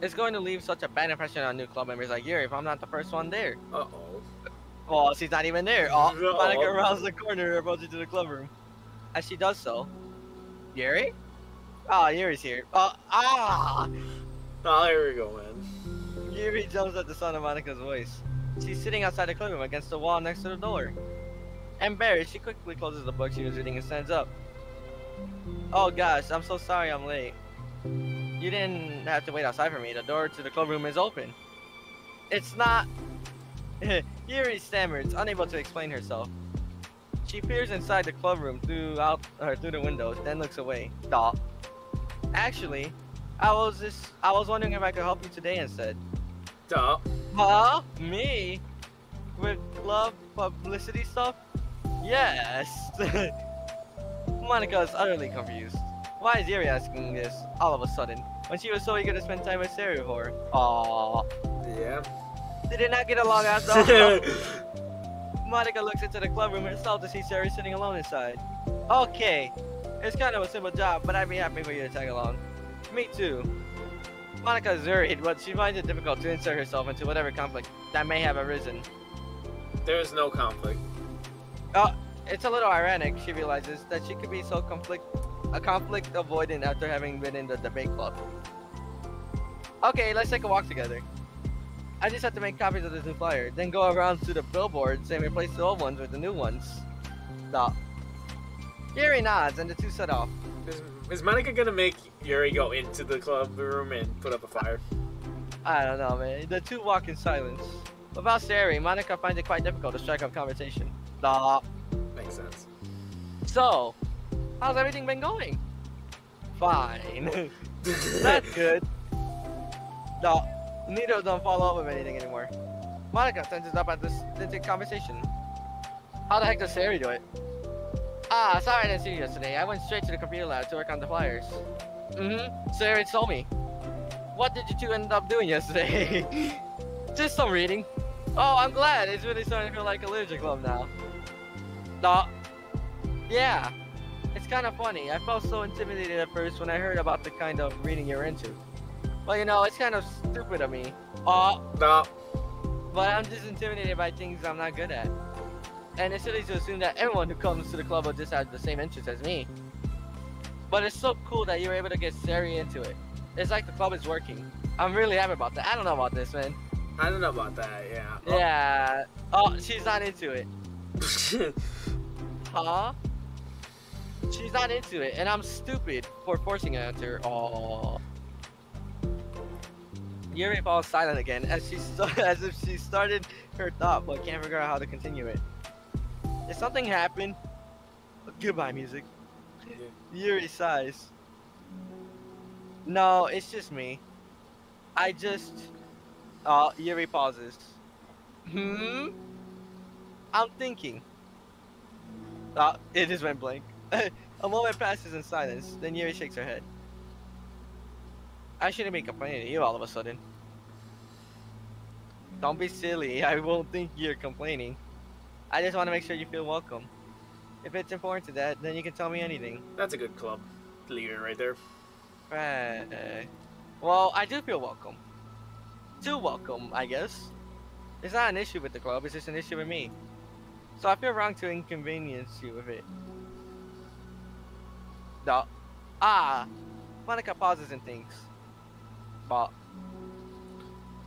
It's going to leave such a bad impression on new club members like Yuri if I'm not the first one there. Uh oh. Well, she's not even there. Oh, No. Monika rounds the corner, approaching to the club room. As she does so, Yuri? Oh, Yuri's here. Oh, ah! Oh, here we go, man. Yuri jumps at the sound of Monika's voice. She's sitting outside the club room against the wall next to the door. Embarrassed, she quickly closes the book she was reading and stands up. Oh gosh, I'm so sorry I'm late. You didn't have to wait outside for me. The door to the club room is open. It's not. [LAUGHS] Yuri stammers, unable to explain herself. She peers inside the club room through out or through the window, then looks away. Stop. Actually, I was just I was wondering if I could help you today instead. Duh. Huh? Me? With club publicity stuff? Yes. [LAUGHS] Monika is utterly confused. Why is Yuri asking this all of a sudden when she was so eager to spend time with Sayori before? Aww. Yeah. They did not get along after all. [LAUGHS] Monika looks into the club room herself to see Sayori sitting alone inside. Okay, it's kind of a simple job, but I'd be happy for you to tag along. Me too. Monika is worried, but she finds it difficult to insert herself into whatever conflict that may have arisen. There's no conflict. Oh, it's a little ironic, she realizes, that she could be so conflict, a conflict avoidant after having been in the debate club. Okay, let's take a walk together. I just have to make copies of this new flyer, then go around to the billboards and replace the old ones with the new ones. Stop. Yuri nods and the two set off. Is, is Monika gonna make Yuri go into the club room and put up a fire? I don't know, man. The two walk in silence. Without Sayori, Monika finds it quite difficult to strike up conversation. Stop. Makes sense. So, how's everything been going? Fine. [LAUGHS] That's good. No, neither of them follow up with anything anymore. Monika tenses up at this instant conversation. How the heck does Sayori do it? Ah, sorry I didn't see you yesterday. I went straight to the computer lab to work on the flyers. Mm-hmm. Sayori told me. What did you two end up doing yesterday? [LAUGHS] Just some reading. Oh, I'm glad. It's really starting to feel like a literature club now. No. Yeah. It's kind of funny. I felt so intimidated at first when I heard about the kind of reading you're into. Well, you know, it's kind of stupid of me. Oh, No. but I'm just intimidated by things I'm not good at. And it's silly to assume that everyone who comes to the club will just have the same interests as me. But it's so cool that you were able to get Sayori into it. It's like the club is working. I'm really happy about that. I don't know about this, man. I don't know about that. Yeah. Oh. Yeah. Oh, she's not into it. [LAUGHS] Huh? She's not into it, and I'm stupid for forcing it on her. Oh. Yuri falls silent again as she [LAUGHS] as if she started her thought but can't figure out how to continue it. Did something happen? Goodbye, music. Yuri sighs. No, it's just me. I just. Uh, Yuri pauses. Hmm? I'm thinking. Uh, it just went blank. [LAUGHS] A moment passes in silence, then Yuri shakes her head. I shouldn't be complaining to you all of a sudden. Don't be silly, I won't think you're complaining. I just want to make sure you feel welcome. If it's important to that, then you can tell me anything. That's a good club leader right there. Right. Well, I do feel welcome. Too welcome, I guess. It's not an issue with the club, it's just an issue with me. So I feel wrong to inconvenience you with it. No. Ah! Monika pauses and thinks. But.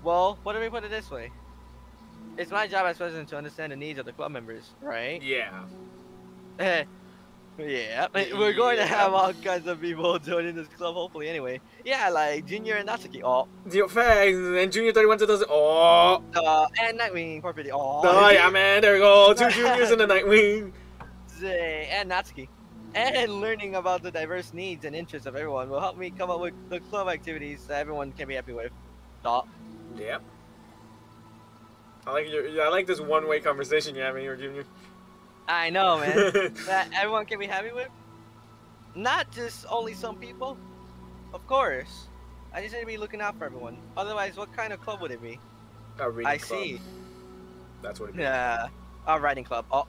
Well, what do we put it this way? It's my job as president to understand the needs of the club members, right? Yeah. [LAUGHS] yeah, [LAUGHS] we're going to have all kinds of people [LAUGHS] joining this club, hopefully, anyway. Yeah, like Junior and Natsuki. Oh, Yo, facts. And Junior 31 to does Oh. uh, and Knightwing, poor pity. Oh, Oh, yeah, man. There we go. [LAUGHS] Two juniors and a Knightwing. And Natsuki. And learning about the diverse needs and interests of everyone will help me come up with the club activities that everyone can be happy with. Oh, Yep. I like your. I like this one-way conversation you're having here, Junior. I know, man. [LAUGHS] that everyone can be happy with. Not just only some people. Of course. I just need to be looking out for everyone. Otherwise, what kind of club would it be? A reading I club. see. That's what it is. Yeah. A writing club. Oh,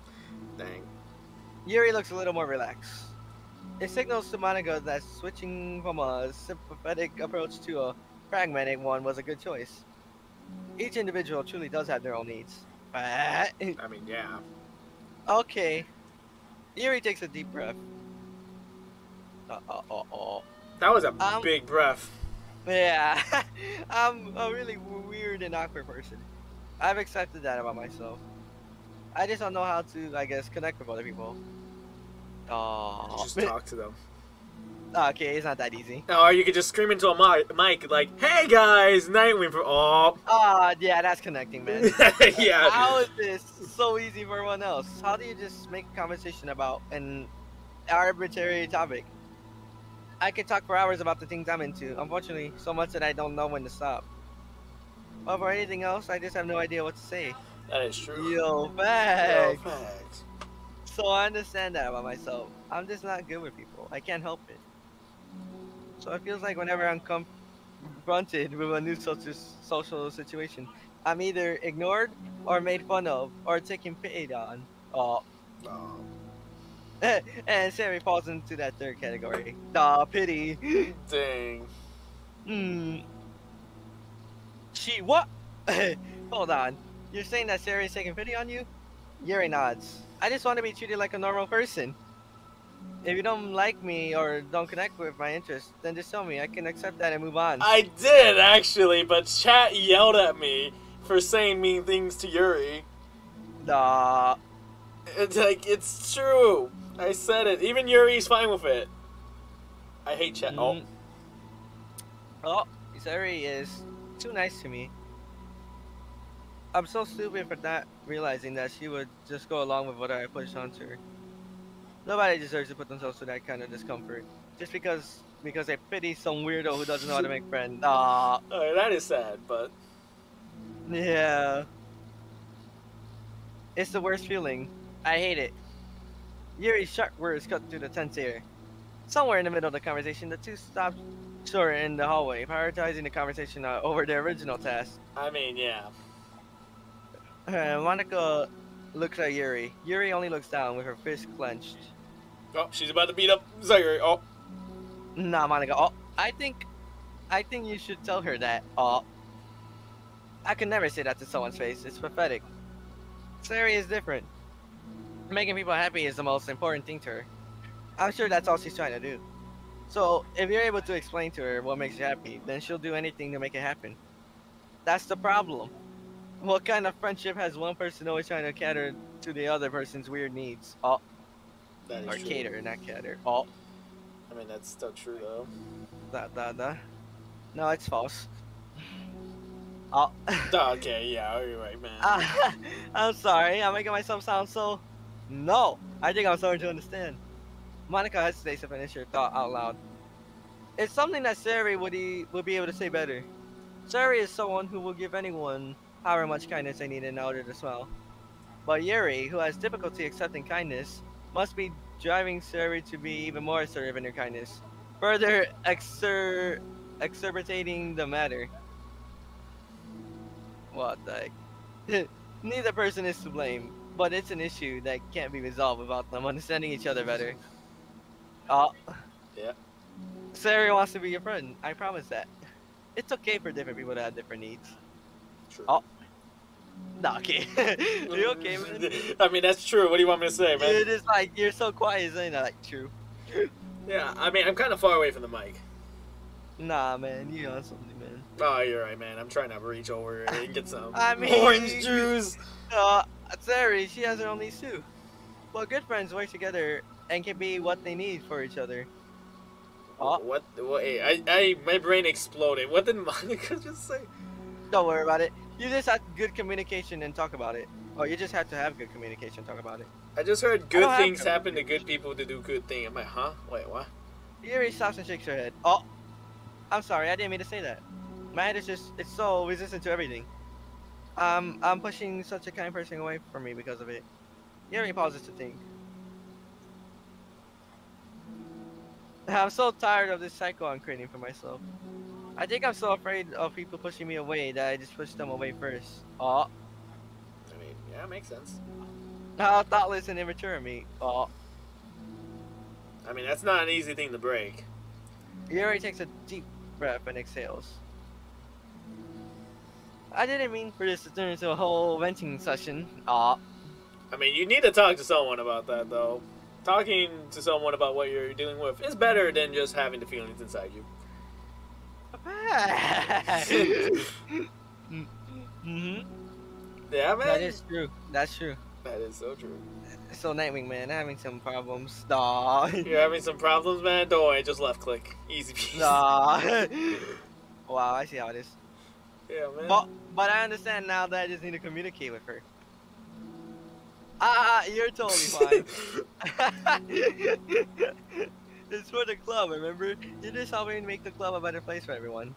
Dang. Yuri looks a little more relaxed. It signals to Monika that switching from a sympathetic approach to a pragmatic one was a good choice. Each individual truly does have their own needs. I mean, yeah. Okay. Yuri takes a deep breath. Uh, uh, uh, uh. That was a Um, big breath. Yeah, [LAUGHS] I'm a really weird and awkward person. I've accepted that about myself. I just don't know how to, I guess, connect with other people. Oh, Just talk to them. Okay, it's not that easy. Or you could just scream into a mic, mic like, "Hey guys, Knightwing for oh." Ah, yeah, that's connecting, man. [LAUGHS] yeah. How is this so easy for everyone else? How do you just make a conversation about an arbitrary topic? I could talk for hours about the things I'm into. Unfortunately, so much that I don't know when to stop. But for anything else, I just have no idea what to say. That is true. Yo, Yo, facts. facts. So I understand that about myself. I'm just not good with people. I can't help it. So it feels like whenever I'm confronted with a new social social situation, I'm either ignored or made fun of or taken pity on. Oh, [LAUGHS] Oh. and Sammy falls into that third category. Aw, pity. Dang. Hmm. She what? [LAUGHS] Hold on. You're saying that Sayori's taking pity on you? Yuri nods. I just want to be treated like a normal person. If you don't like me or don't connect with my interests, then just tell me. I can accept that and move on. I did actually, but chat yelled at me for saying mean things to Yuri. Nah. It's like it's true. I said it. Even Yuri's fine with it. I hate chat. Oh, Mm. Oh, Sayori is too nice to me. I'm so stupid for not realizing that she would just go along with what I pushed onto her. Nobody deserves to put themselves through that kind of discomfort. Just because because they pity some weirdo who doesn't know how to make friends. Aw, Alright, that is sad, but yeah. It's the worst feeling. I hate it. Yuri's sharp words cut through the tense air. Somewhere in the middle of the conversation, the two stopped short in the hallway, prioritizing the conversation uh, over their original task. I mean, yeah. Uh, Monika looks at Yuri. Yuri only looks down with her fist clenched. Oh, she's about to beat up Sayori. Oh, Nah, Monika. Oh, I think, I think you should tell her that. Oh, I could never say that to someone's face. It's pathetic. Sayori is different. Making people happy is the most important thing to her. I'm sure that's all she's trying to do. So, if you're able to explain to her what makes you happy, then she'll do anything to make it happen. That's the problem. What kind of friendship has one person always trying to cater to the other person's weird needs? Oh, that is or true. cater, not cater. Oh, I mean, that's still true though. da da da. No, it's false. [LAUGHS] [LAUGHS] Oh, okay, yeah, you're right, man. Ah, [LAUGHS] I'm sorry. I'm making myself sound so. No, I think I'm starting to understand. Monika hesitates to finish her thought out loud. It's something that Sayori would, e- would be able to say better. Sayori is someone who will give anyone however much kindness they need in order to smile. But Yuri, who has difficulty accepting kindness, must be driving Sayori to be even more assertive in her kindness, further exer- exacerbating the matter. What the heck? [LAUGHS] Neither person is to blame, but it's an issue that can't be resolved without them understanding each other better. Oh. Yeah. Sayori wants to be your friend. I promise that. It's okay for different people to have different needs. True. Oh, No, okay. [LAUGHS] you okay, man? [LAUGHS] I mean, that's true. What do you want me to say, man? It is like you're so quiet, saying that like true. [LAUGHS] Yeah, I mean, I'm kind of far away from the mic. Nah, man, you on something, man. Oh, you're right, man. I'm trying to reach over and get some I mean- orange juice. Uh, Sayori, she has her own needs too. Well, good friends work together and can be what they need for each other. Oh. What? What? Hey, I, I, my brain exploded. What did Monika just say? Don't worry about it. You just have good communication and talk about it. Oh, you just have to have good communication and talk about it. I just heard good things happen to good people to do good things. I'm like, huh? Wait, what? Yuri stops and shakes her head. Oh, I'm sorry, I didn't mean to say that. My head is just, it's so resistant to everything. Um, I'm pushing such a kind person away from me because of it. Yuri pauses to think. I'm so tired of this cycle I'm creating for myself. I think I'm so afraid of people pushing me away that I just push them away first. Oh, I mean, yeah, makes sense. how thoughtless and immature of me. Oh, I mean, that's not an easy thing to break. Yuri takes a deep breath and exhales. I didn't mean for this to turn into a whole venting session. Aw. I mean, you need to talk to someone about that, though. Talking to someone about what you're dealing with is better than just having the feelings inside you. Hmm [LAUGHS] Yeah, man. That is true. That's true. that is so true. So Knightwing, man, having some problems. Nah. [LAUGHS] You're having some problems, man. Don't worry, just left click. Easy peasy. nah. [LAUGHS] wow, I see how it is. Yeah, man. But but I understand now that I just need to communicate with her. Ah, you're totally fine. It's for the club, remember? You're just helping make the club a better place for everyone.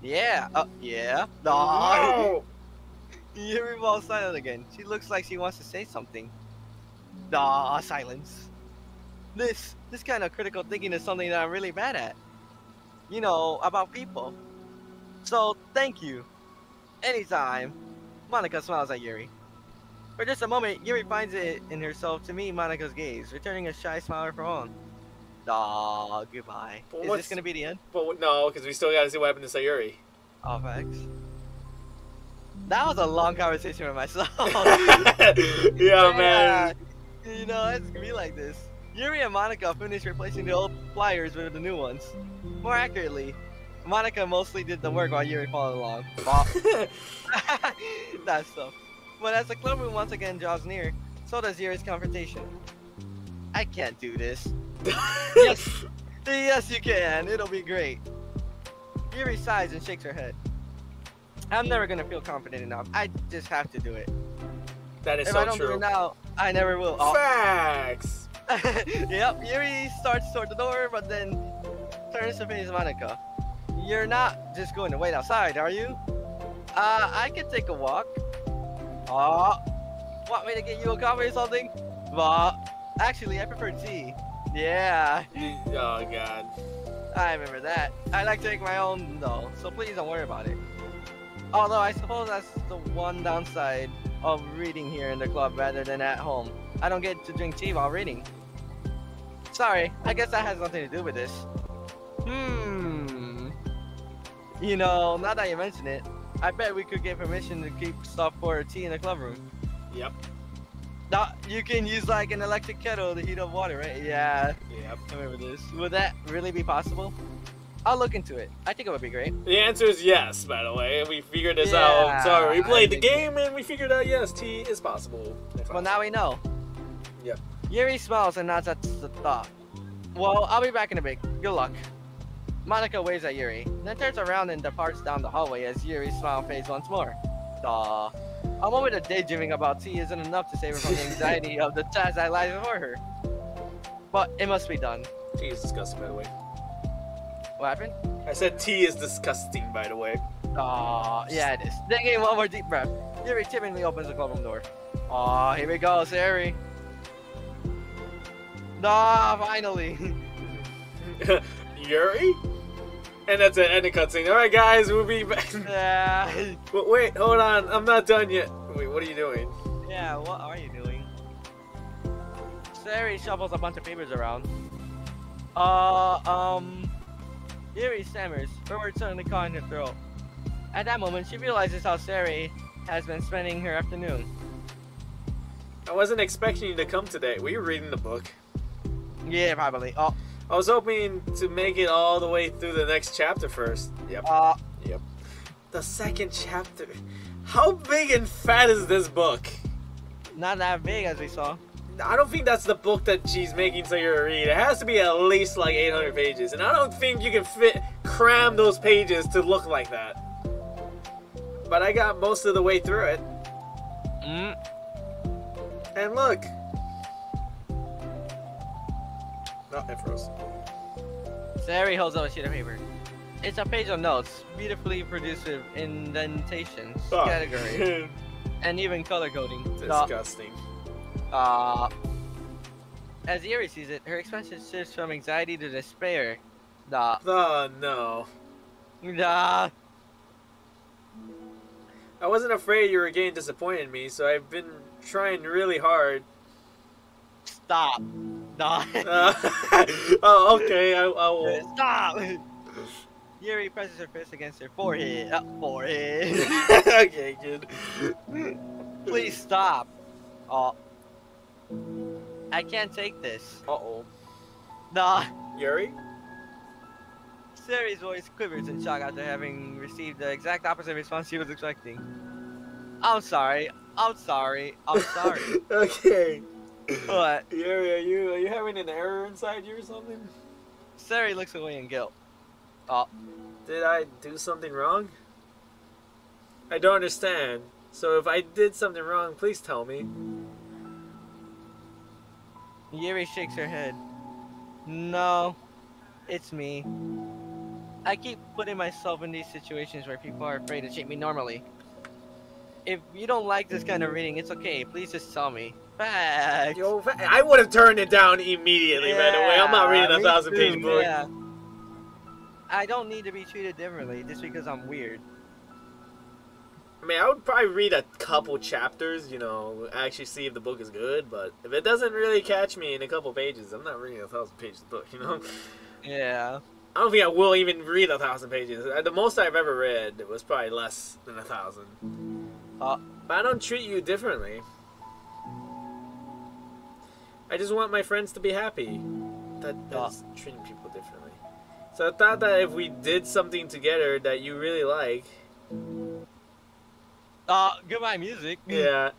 Yeah. Uh, yeah. No. [LAUGHS] Yuri falls silent again. She looks like she wants to say something. Nah, silence. This this kind of critical thinking is something that I'm really bad at. You know, about people. So thank you. Anytime. Monika smiles at Yuri. For just a moment, Yuri finds it in herself to meet Monika's gaze, returning a shy smile of her own. Aw, goodbye. But Is what's- this gonna be the end? But no, because we still gotta see what happened to Sayori. Oh, thanks. That was a long conversation with myself. [LAUGHS] [LAUGHS] yeah, man. You know, it's gonna be like this. Yuri and Monika finished replacing the old pliers with the new ones. More accurately, Monika mostly did the work while Yuri followed along. [LAUGHS] That's that stuff. But as the club room once again draws near, so does Yuri's confrontation. I can't do this. [LAUGHS] Yes. Yes, you can. It'll be great. Yuri sighs and shakes her head. I'm never gonna feel confident enough. I just have to do it. That is if so I don't do it now, I never will. Oh. Facts. [LAUGHS] yep, Yuri starts toward the door, but then turns to face Monika. You're not just going to wait outside, are you? Uh, I could take a walk. Oh, Want me to get you a coffee or something? Well, actually, I prefer tea. Yeah, Oh god. I remember that. I like to make my own though, so please don't worry about it. Although I suppose that's the one downside of reading here in the club rather than at home. I don't get to drink tea while reading. Sorry, I guess that has nothing to do with this. Hmm. You know, now that you mention it, I bet we could get permission to keep stuff for tea in the club room. Yep. Now, you can use like an electric kettle to heat up water, right? Yeah, Yeah. I remember this. Would that really be possible? I'll look into it. I think it would be great. The answer is yes, by the way. We figured this Yeah, out. Sorry, we played the game and we figured out yes, tea is possible. Well, now we know. Yep. Yuri smiles and nods at the thought. Well, I'll be back in a bit. Good luck. Monika waves at Yuri, then turns around and departs down the hallway as Yuri's smile fades once more. Aw. A moment of daydreaming about tea isn't enough to save her from the anxiety of the task that lies before her. But it must be done. Tea is disgusting, by the way. What happened? I said tea is disgusting, by the way. Aw, yeah it is. Then getting one more deep breath. Yuri timidly opens the clubroom door. Aw, here we go, Sayori. Nah, finally. [LAUGHS] Yuri? And that's it, end the cutscene. Alright, guys, we'll be back. yeah. [LAUGHS] But wait, hold on. I'm not done yet. Wait, what are you doing? Yeah, what are you doing? Sayori shuffles a bunch of papers around. Uh, um... Yuri stammers, her words suddenly caught in her throat. At that moment, she realizes how Sayori has been spending her afternoon. I wasn't expecting you to come today. Were you reading the book? Yeah, probably. Oh, I was hoping to make it all the way through the next chapter first. Yep. uh, Yep. The second chapter. How big and fat is this book? not that big as we saw. I don't think that's the book that she's making so you to read. It has to be at least like 800 pages, and I don't think you can fit cram those pages to look like that. But I got most of the way through it, Mm. and look. No, it froze. Sayori holds up a sheet of paper. It's a page of notes, beautifully produced with indentations, Oh. categories, [LAUGHS] and even color coding. Disgusting. Uh, uh, as Yuri sees it, her expression shifts from anxiety to despair. The, Oh ah, no. the, I wasn't afraid you were getting disappointed in me, so I've been trying really hard. stop. The, [LAUGHS] Uh, oh, okay. I, I will. [LAUGHS] stop. Yuri presses her fist against her forehead. Uh, forehead. [LAUGHS] okay, kid. Please stop. Oh. I can't take this. Uh oh. The, Yuri? Sayori's voice quivers in shock after having received the exact opposite response she was expecting. I'm sorry. I'm sorry. I'm sorry. okay. [LAUGHS] but Yuri, are you are you having an error inside you or something? Sayori looks away in guilt. Oh, Did I do something wrong? I don't understand. So if I did something wrong, please tell me. Yuri shakes her head. No, it's me. I keep putting myself in these situations where people are afraid to treat me normally. If you don't like this kind of reading, it's okay. Please just tell me. Facts. Yo, I would have turned it down immediately. by the way, I'm not reading a me thousand page book. Yeah. I don't need to be treated differently just because I'm weird. I mean, I would probably read a couple chapters, you know, actually see if the book is good. But if it doesn't really catch me in a couple pages, I'm not reading a thousand pages book, you know. Yeah. I don't think I will even read a thousand pages. Uh, The most I've ever read was probably less than a thousand. Uh, But I don't treat you differently. I just want my friends to be happy. That that's treating people differently. So I thought that if we did something together that you really like, uh, goodbye music. [LAUGHS] yeah,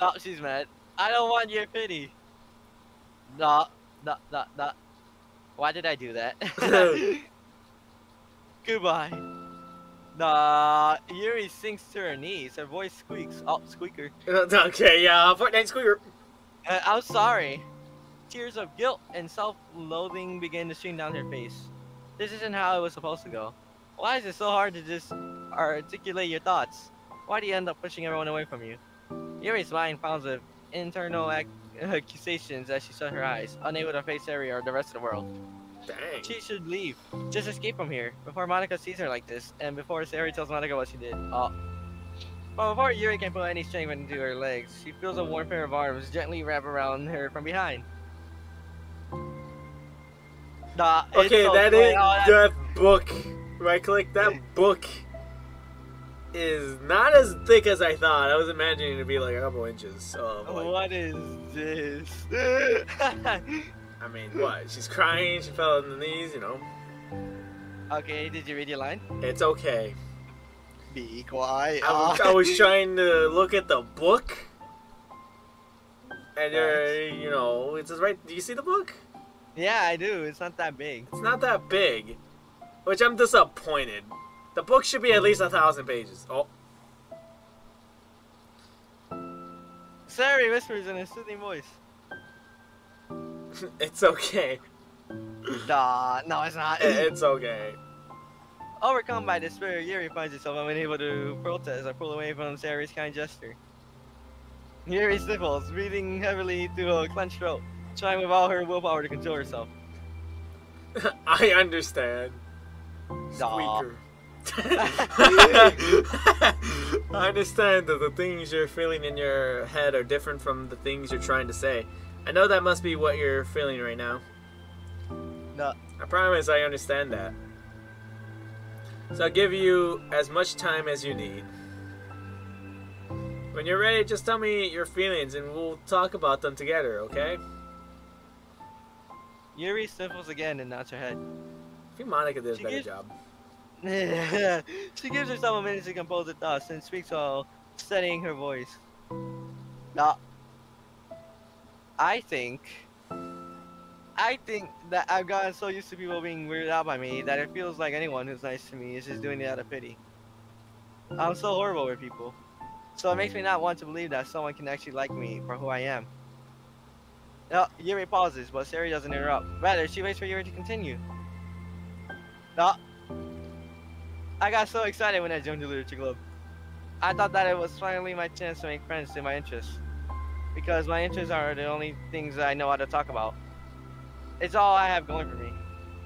Oh, she's mad. I don't want your pity. No, no, no, no. Why did I do that? [LAUGHS] Goodbye. Nah, Yuri sinks to her knees. Her voice squeaks. Oh, squeaker. [LAUGHS] okay, yeah, Fortnite Squeaker. Uh, I'm sorry. Tears of guilt and self-loathing began to stream down her face. This isn't how it was supposed to go. Why is it so hard to just articulate your thoughts? Why do you end up pushing everyone away from you? Yuri's mind pounds with internal ac- accusations as she shut her eyes, unable to face Sayori or the rest of the world. Dang. She should leave. Just escape from here before Monika sees her like this, and before Sayori tells Monika what she did. Oh. But before Yuri can put any strength into her legs, she feels a warm pair of arms gently wrap around her from behind. Nah, Okay, so that. Oh, that- that book. Right click. That book is not as thick as I thought. I was imagining it to be like a couple inches. So like, What is this? [LAUGHS] I mean, what? She's crying. She fell on the knees. You know, okay, did you read your line? it's okay. Be. I was, uh, I was trying to look at the book, and uh, there, you know, it says right. Do you see the book? yeah, I do. It's not that big. It's not that big, which I'm disappointed. The book should be at least a thousand pages. Oh, Sayori whispers in a soothing voice. [LAUGHS] it's okay. Nah, no, it's not. [LAUGHS] It's okay. Overcome by hmm. despair, Yuri finds herself unable to protest or pull away from Sayori's kind gesture. Yuri sniffles, breathing heavily through a clenched throat, trying with all her willpower to control herself. [LAUGHS] I understand. Aw. Squeaker. [LAUGHS] I understand that the things you're feeling in your head are different from the things you're trying to say. I know that must be what you're feeling right now. No. I promise I understand that. So I'll give you as much time as you need. When you're ready, just tell me your feelings and we'll talk about them together, okay? Yuri sniffles again and nods her head. I think Monika did a She better gives- job. [LAUGHS] she gives herself a minute to compose her thoughts and speaks while steadying her voice. Now, I think. I think that I've gotten so used to people being weirded out by me that it feels like anyone who's nice to me is just doing it out of pity. I'm so horrible with people. So it makes me not want to believe that someone can actually like me for who I am. No, Yuri pauses, but Sayori doesn't interrupt. Rather, she waits for Yuri to continue. No, I got so excited when I joined the literature club. I thought that it was finally my chance to make friends in my interests. Because my interests are the only things I know how to talk about. It's all I have going for me.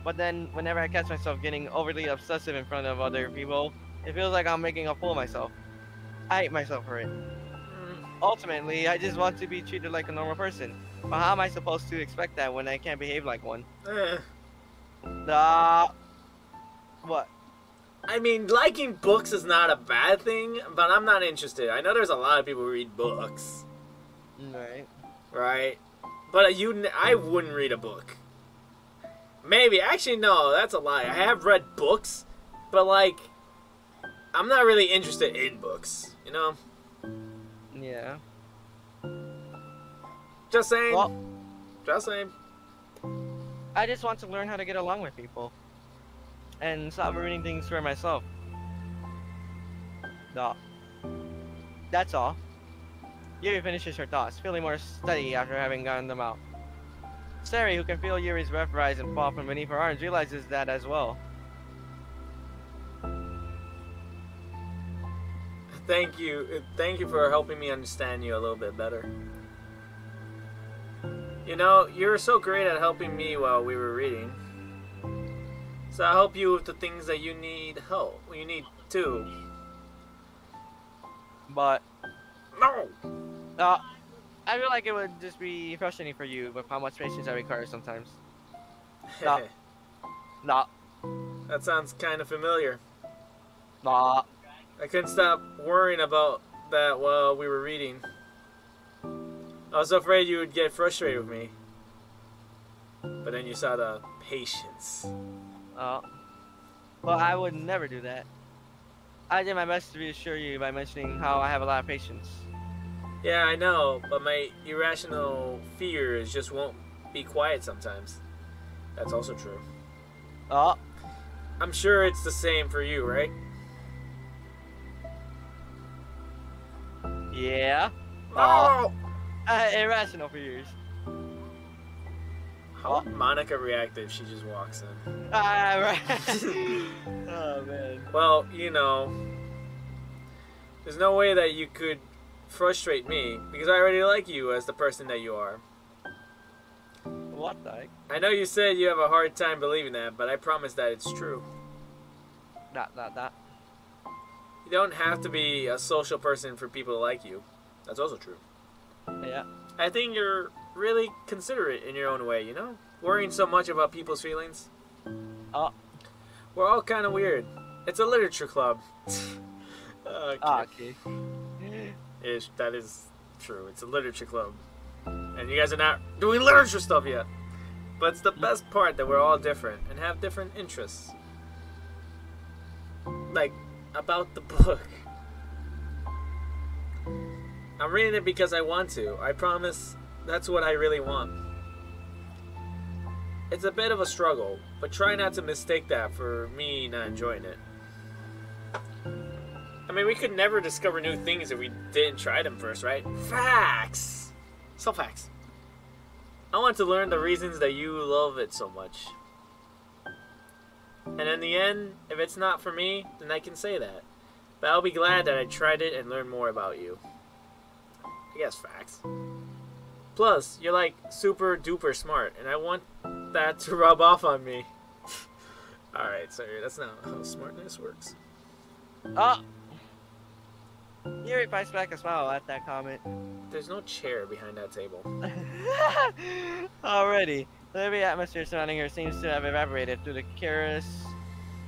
But then, whenever I catch myself getting overly obsessive in front of other people, it feels like I'm making a fool of myself. I hate myself for it. Ultimately, I just want to be treated like a normal person. But how am I supposed to expect that when I can't behave like one? Eh. Uh, what? I mean, liking books is not a bad thing, but I'm not interested. I know there's a lot of people who read books, Right. right? But you, I wouldn't read a book. Maybe, actually, no, that's a lie. I have read books, but like, I'm not really interested in books. You know, Yeah. just saying. Well, just saying. I just want to learn how to get along with people. And stop ruining things for myself. No. That's all. Yuri finishes her thoughts, feeling more steady after having gotten them out. Sayori, who can feel Yuri's breath rise and fall from beneath her arms, realizes that as well. Thank you, thank you for helping me understand you a little bit better. You know, you were so great at helping me while we were reading. So I'll help you with the things that you need help. You need too. But, No. uh, I feel like it would just be frustrating for you with how much patience I require sometimes. [LAUGHS] Stop. No. that sounds kind of familiar. No. I couldn't stop worrying about that while we were reading. I was afraid you would get frustrated with me. But then you saw the patience. Oh. Well, I would never do that. I did my best to reassure you by mentioning how I have a lot of patience. Yeah, I know, but my irrational fears just won't be quiet sometimes. That's also true. Oh, I'm sure it's the same for you, right? yeah. Oh! [LAUGHS] Uh, irrational fears. How would Monika react if she just walks in? Ah, [LAUGHS] right. oh, man. Well, you know, there's no way that you could frustrate me because I already like you as the person that you are. What the? I know you said you have a hard time believing that, but I promise that it's true. That, that, that. You don't have to be a social person for people to like you. That's also true. Yeah. I think you're really considerate in your own way, you know? Worrying so much about people's feelings. Oh. We're all kind of weird. It's a literature club. [LAUGHS] okay. Ah, okay. Ish, that is true. It's a literature club. And you guys are not doing literature stuff yet. But it's the best part that we're all different and have different interests. Like, about the book. I'm reading it because I want to. I promise that's what I really want. It's a bit of a struggle, but try not to mistake that for me not enjoying it. I mean, we could never discover new things if we didn't try them first, right? Facts! So facts. I want to learn the reasons that you love it so much. And in the end, if it's not for me, then I can say that. But I'll be glad that I tried it and learned more about you. I guess facts. Plus, you're like super duper smart, and I want that to [LAUGHS] rub off on me. [LAUGHS] Alright, sorry, that's not how smartness works. Oh! Yuri bites back a smile at that comment. There's no chair behind that table. [LAUGHS] Already, the heavy atmosphere surrounding her seems to have evaporated through the careless...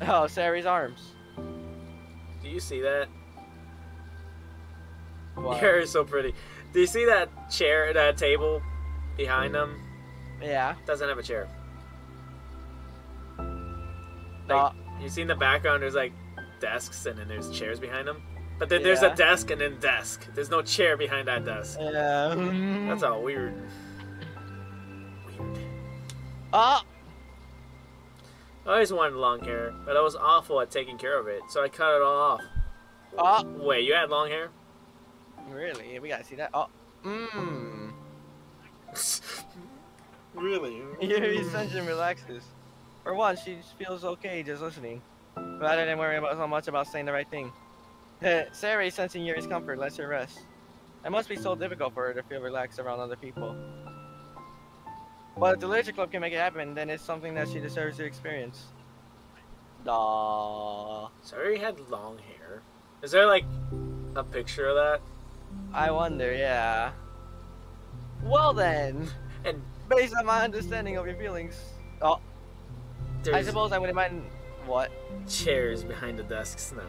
Oh, Sayori's arms. Do you see that? What? [LAUGHS] You're so pretty. Do you see that chair, that table behind them? Yeah. Doesn't have a chair. Uh, you see in the background, there's like desks and then there's chairs behind them. But then there's a desk and then desk. There's no chair behind that desk. yeah. That's all weird. Weird. Oh! I always wanted long hair, but I was awful at taking care of it, so I cut it all off. Oh! Wait, you had long hair? Really? We gotta see that. Oh. Mmm. [LAUGHS] really? Yuri's tension relaxes. For once, she feels okay just listening, rather than worrying about so much about saying the right thing. Uh, Sayori, sensing Yuri's comfort, lets her rest. It must be so difficult for her to feel relaxed around other people. But if the Literature Club can make it happen, then it's something that she deserves to experience. Aww. Sayori, had long hair. Is there like a picture of that? I wonder, yeah. Well then, And based on my understanding of your feelings, oh, I suppose I wouldn't mind. What? chairs behind the desks now.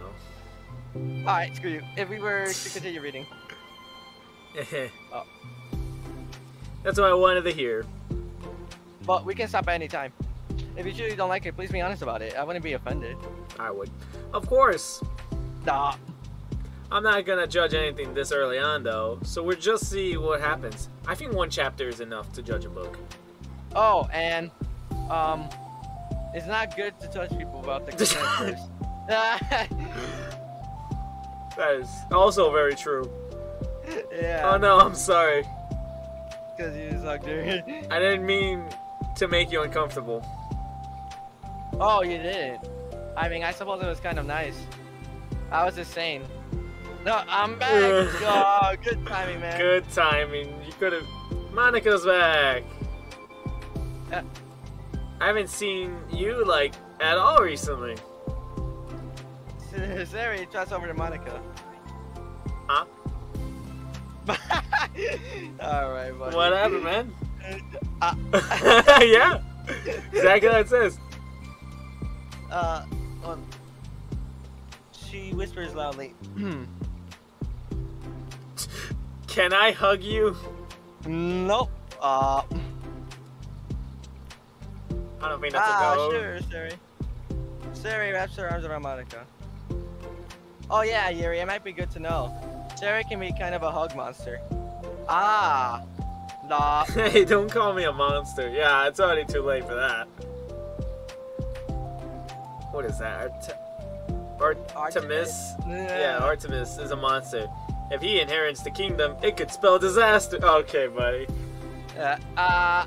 Alright, screw you. If we were to [LAUGHS] continue reading. oh. That's what I wanted to hear. But we can stop at any time. If you truly don't like it, please be honest about it. I wouldn't be offended. I would. Of course. Nah. I'm not gonna judge anything this early on though, so we'll just see what happens. I think one chapter is enough to judge a book. Oh, and um, it's not good to touch people about the [LAUGHS] first. [LAUGHS] That is also very true. yeah. Oh no, I'm sorry. Because you suck, dude. I didn't mean to make you uncomfortable. oh, you didn't. I mean, I suppose it was kind of nice. I was just saying. No, I'm back. [LAUGHS] oh, good timing, man. Good timing. You could have. Monika's back. Uh. I haven't seen you like at all recently. Sayori, toss over to Monika. Huh? [LAUGHS] Alright, buddy. What happened, man? Uh, [LAUGHS] yeah, exactly what it says. uh, um, she whispers loudly. [CLEARS THROAT] Can I hug you? nope. Uh, I don't think that's ah, a no. sure, Sayori. Sayori wraps her arms around Monika. Oh yeah, Yuri, it might be good to know. Sayori can be kind of a hug monster. Ah, nah. [LAUGHS] Hey, don't call me a monster. Yeah, it's already too late for that. What is that? Art- Artemis? Yeah, Artemis is a monster. If he inherits the kingdom, it could spell disaster. Okay, buddy. Uh, uh,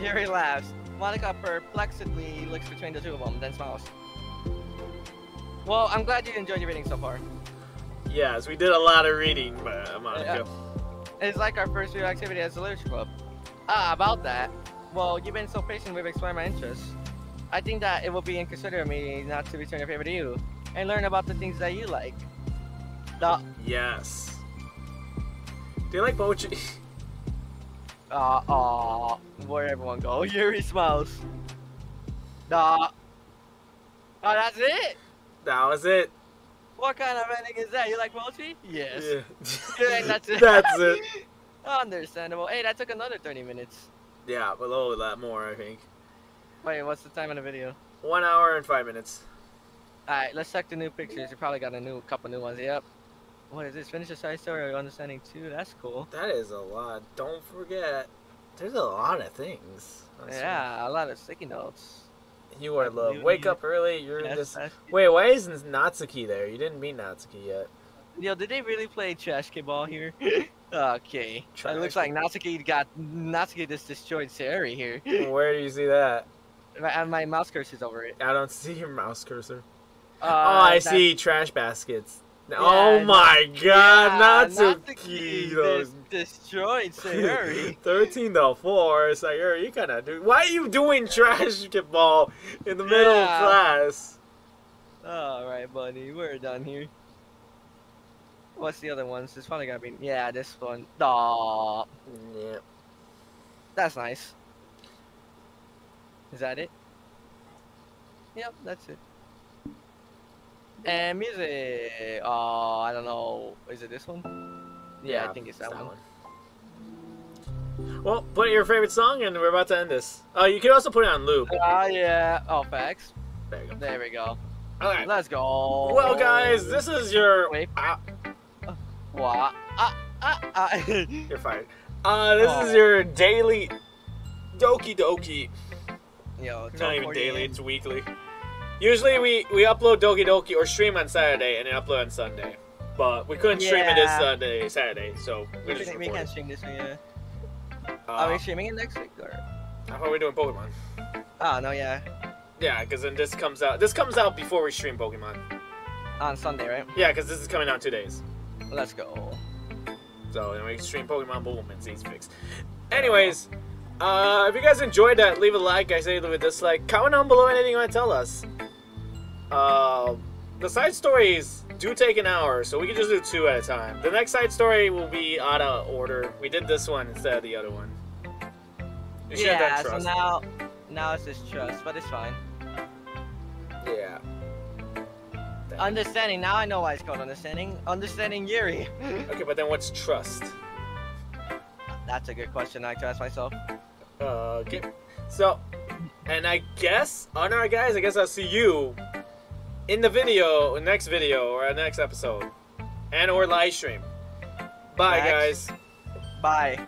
Yuri laughs. Monika perplexedly looks between the two of them, then smiles. Well, I'm glad you enjoyed your reading so far. Yes, we did a lot of reading, but uh, Monika. It's like our first real activity as a literature club. Ah, about that. Well, you've been so patient with exploring my interests. I think that it would be inconsiderate of me not to return your favor to you and learn about the things that you like. The Yes. Do you like poetry? [LAUGHS] uh uh where everyone go? [LAUGHS] Yuri smiles. Nah. Oh that's it? That was it. What kind of ending is that? You like poetry? Yes. Yeah. [LAUGHS] Yeah, that's [LAUGHS] it. That's it. [LAUGHS] Understandable. Hey, that took another 30 minutes. Yeah, a little that more, I think. Wait, what's the time on the video? One hour and five minutes. Alright, let's check the new pictures. You probably got a new couple new ones. Yep. What is this? Finish the side story or understanding two? That's cool. That is a lot. Don't forget, there's a lot of things. Yeah, a lot of sticky notes. You are love. Wake up early. You're Yes, just. Wait, why isn't Natsuki there? You didn't meet Natsuki yet. Yo, did they really play trash ball here? [LAUGHS] okay. Trash It looks like Natsuki got Natsuki just destroyed Sayori here. [LAUGHS] Where do you see that? My- and my mouse cursor's over it. I don't [LAUGHS] see your mouse cursor. Uh, oh, I see trash baskets. Oh Yeah, my god, yeah, Natsuki! destroyed Sayori. [LAUGHS] 13 to 4, Sayuri, you kind of do. Why are you doing trash ball in the middle of class? Alright, buddy, we're done here. What's the other ones? It's probably gonna be yeah, this one. Aw, Yeah. that's nice. Is that it? Yep, that's it. And music. Oh, I don't know. Is it this one? Yeah, I think it's that, one. Well, put your favorite song, and we're about to end this. Oh, you can also put it on loop. Ah, yeah. Oh, facts. There you go. There we go. All right. Let's go. Well, guys, this is your. Wait. Ah, What? Ah, ah, ah. [LAUGHS] you're fired. Uh, this is Oh. your daily Doki Doki. Yo, It's not even 12:48. daily; it's weekly. Usually, we we upload Doki Doki or stream on Saturday and then upload on Sunday. But we couldn't stream it this Sunday, Saturday, so we We, just can, We can't stream this one, yeah. Uh, Are we streaming it next week or? how are we doing Pokemon? Oh no, yeah, Yeah, because then this comes out. This comes out before we stream Pokemon. on Sunday, right? Yeah, because this is coming out in two days. Let's go. So then we stream Pokemon Boom and Z's fixed. Anyways, uh, if you guys enjoyed that, leave a like. I say leave a dislike. Comment down below anything you want to tell us. Uh, the side stories do take an hour, so we can just do two at a time. The next side story will be out of order. We did this one instead of the other one. We Yeah, so now, now it's just trust, but it's fine. yeah. Understanding. Now I know why it's called understanding. Understanding Yuri. [LAUGHS] Okay, but then what's trust? That's a good question. I have to ask myself. Uh, okay. So, and I guess, honor guys, I guess I'll see you in the video, next video, or next episode, and or live stream. Bye, Max. guys. Bye.